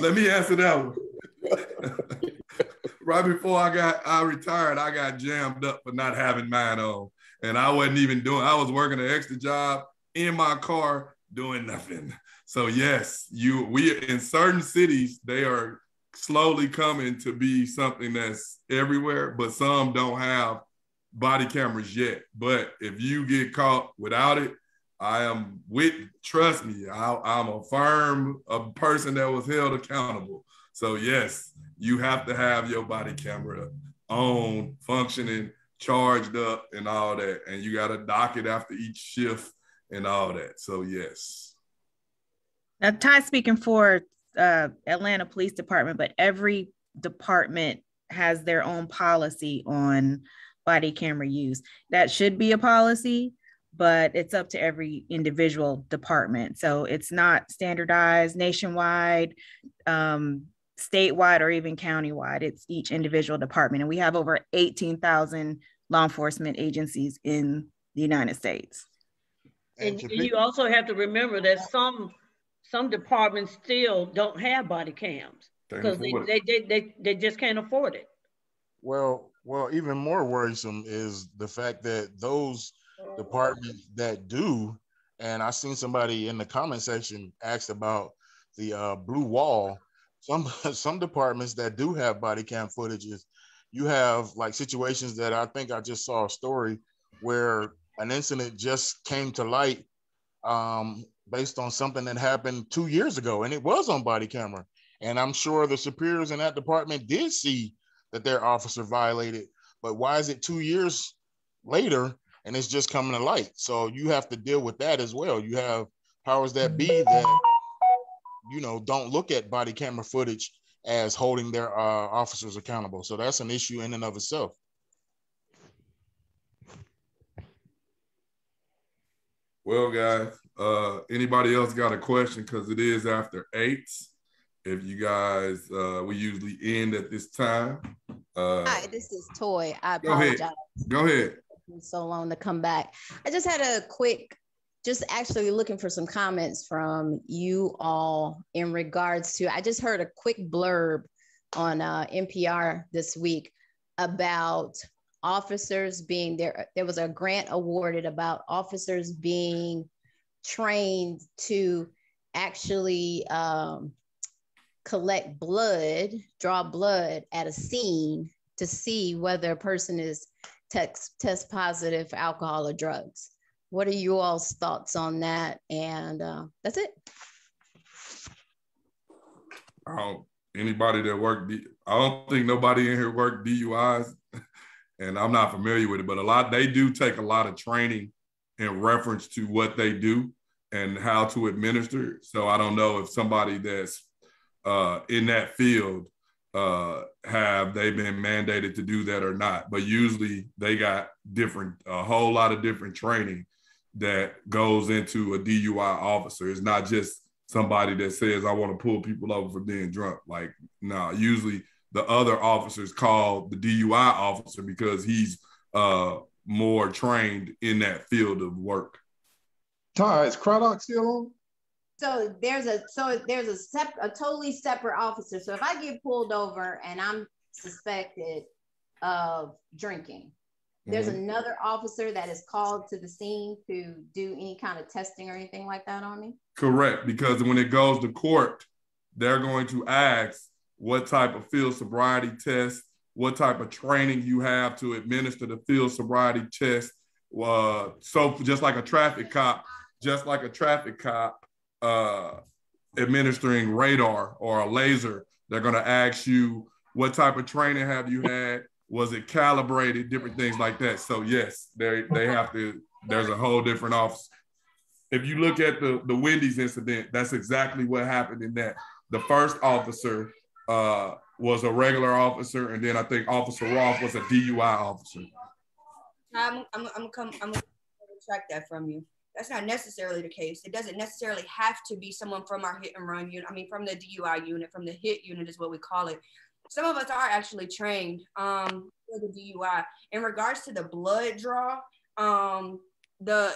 Let me answer that one. right before I got I retired, I got jammed up for not having mine on. And I wasn't even doing, I was working an extra job in my car doing nothing. So yes, you we in certain cities, they are slowly coming to be something that's everywhere, but some don't have body cameras yet. But if you get caught without it, I am with, trust me, I, I'm a firm a person that was held accountable. So yes, you have to have your body camera on, functioning, charged up, and all that. And you got to dock it after each shift and all that. So yes. Now, Ty speaking for uh, Atlanta Police Department, but every department has their own policy on body camera use. That should be a policy, but it's up to every individual department. So it's not standardized nationwide, um, statewide, or even countywide. It's each individual department. And we have over 18,000 law enforcement agencies in the United States. And you also have to remember that some some departments still don't have body cams because they, they, they, they, they just can't afford it. Well, well, even more worrisome is the fact that those departments that do, and I seen somebody in the comment section asked about the uh, blue wall. Some some departments that do have body cam footages, you have like situations that I think I just saw a story where an incident just came to light um, based on something that happened two years ago, and it was on body camera. And I'm sure the superiors in that department did see that their officer violated, but why is it two years later and it's just coming to light? So you have to deal with that as well. You have powers that be that you know don't look at body camera footage as holding their uh, officers accountable. So that's an issue in and of itself. Well, guys, uh, anybody else got a question? Because it is after eight. If you guys, uh, we usually end at this time. Uh, Hi, this is Toy. I Go ahead. apologize. Go ahead. Taking So long to come back. I just had a quick, just actually looking for some comments from you all in regards to, I just heard a quick blurb on uh, NPR this week about officers being there. There was a grant awarded about officers being trained to actually um, collect blood, draw blood at a scene to see whether a person is test, test positive for alcohol or drugs. What are you all's thoughts on that? And uh, that's it. Don't, anybody that worked, I don't think nobody in here worked DUIs, and I'm not familiar with it, but a lot, they do take a lot of training in reference to what they do and how to administer. So I don't know if somebody that's uh, in that field uh, have they been mandated to do that or not. But usually they got different, a whole lot of different training that goes into a DUI officer. It's not just somebody that says, I want to pull people over for being drunk. Like, no, nah, usually the other officers call the DUI officer because he's uh, more trained in that field of work. Ty, is Craddock still on? So there's a so there's a sep- a totally separate officer. So if I get pulled over and I'm suspected of drinking, there's mm-hmm. another officer that is called to the scene to do any kind of testing or anything like that on me? Correct, because when it goes to court, they're going to ask what type of field sobriety test, what type of training you have to administer the field sobriety test. Uh, so just like a traffic cop, just like a traffic cop uh, administering radar or a laser, they're going to ask you what type of training have you had was it calibrated different things like that? So yes they they have to there's a whole different office. If you look at the the wendy's incident that's exactly what happened in that. The first officer uh, was a regular officer and then i think officer Rolfe was a dui officer. I'm i'm, I'm come i'm gonna track that from you. That's not necessarily the case. It doesn't necessarily have to be someone from our hit and run unit. I mean, from the DUI unit, from the hit unit is what we call it some of us are actually trained um, for the DUI. In regards to the blood draw, um, the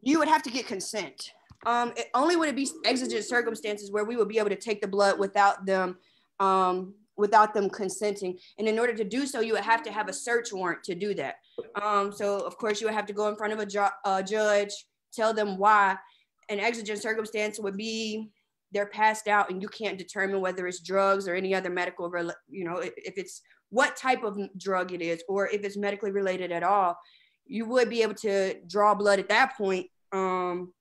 you would have to get consent. Um, it, only would it be exigent circumstances where we would be able to take the blood without them um, without them consenting. And in order to do so, you would have to have a search warrant to do that. Um, so of course, you would have to go in front of a, ju- a judge, tell them why. An exigent circumstance would be they're passed out and you can't determine whether it's drugs or any other medical, you know, if it's what type of drug it is or if it's medically related at all, you would be able to draw blood at that point um,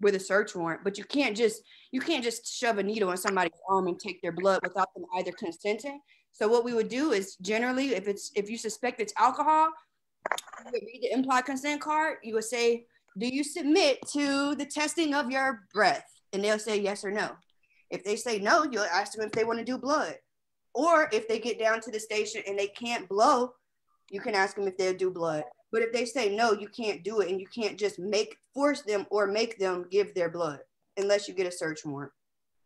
with a search warrant. But you can't just you can't just shove a needle in somebody's arm and take their blood without them either consenting. So what we would do is generally, if it's if you suspect it's alcohol, you would read the implied consent card. You would say, "Do you submit to the testing of your breath?" And they'll say yes or no. If they say no, you'll ask them if they want to do blood. Or if they get down to the station and they can't blow, you can ask them if they'll do blood. But if they say no, you can't do it, and you can't just make force them or make them give their blood unless you get a search warrant.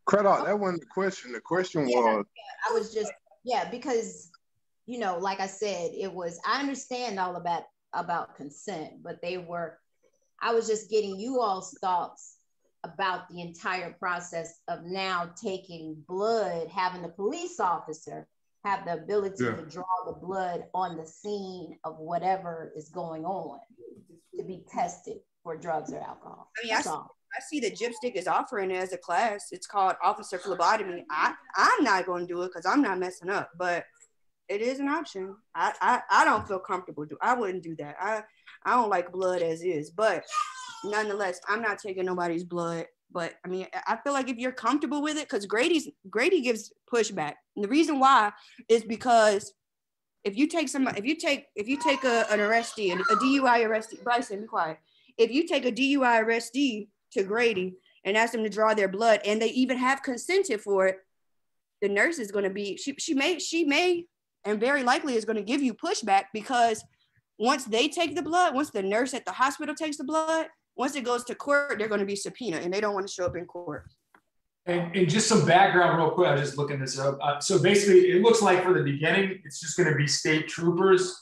Craddock, oh. that wasn't the question. The question yeah, was. I was just yeah because you know like I said it was I understand all about about consent, but they were I was just getting you all's thoughts about the entire process of now taking blood, having the police officer have the ability yeah. to draw the blood on the scene of whatever is going on to be tested for drugs or alcohol. I mean, I see, I see that Gypstick is offering it as a class. It's called Officer Phlebotomy. I, I'm not going to do it because I'm not messing up, but it is an option. I, I, I don't feel comfortable do. I wouldn't do that. I, I don't like blood as is, but nonetheless, I'm not taking nobody's blood. But I mean, I feel like if you're comfortable with it, because Grady's Grady gives pushback. And the reason why is because if you take some, if you take, if you take a, an arrestee, a DUI arrestee, Bryson, be quiet. If you take a DUI arrestee to Grady and ask them to draw their blood, and they even have consented for it, the nurse is going to be she she may she may and very likely is going to give you pushback because once they take the blood, once the nurse at the hospital takes the blood, once it goes to court, they're going to be subpoenaed and they don't want to show up in court. And, and just some background, real quick. I'm just looking this up. Uh, so basically, it looks like for the beginning, it's just going to be state troopers,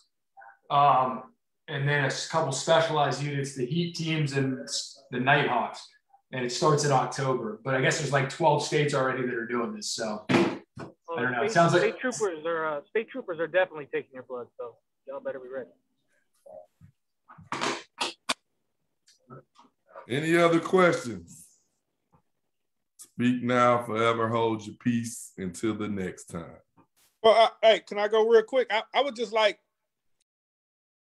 um, and then a couple specialized units, the HEAT teams and the Nighthawks. And it starts in October. But I guess there's like 12 states already that are doing this. So I don't know. It sounds like state troopers are uh, state troopers are definitely taking your blood. So y'all better be ready. Any other questions? Speak now, forever hold your peace until the next time. Well, hey, can I go real quick? I, I would just like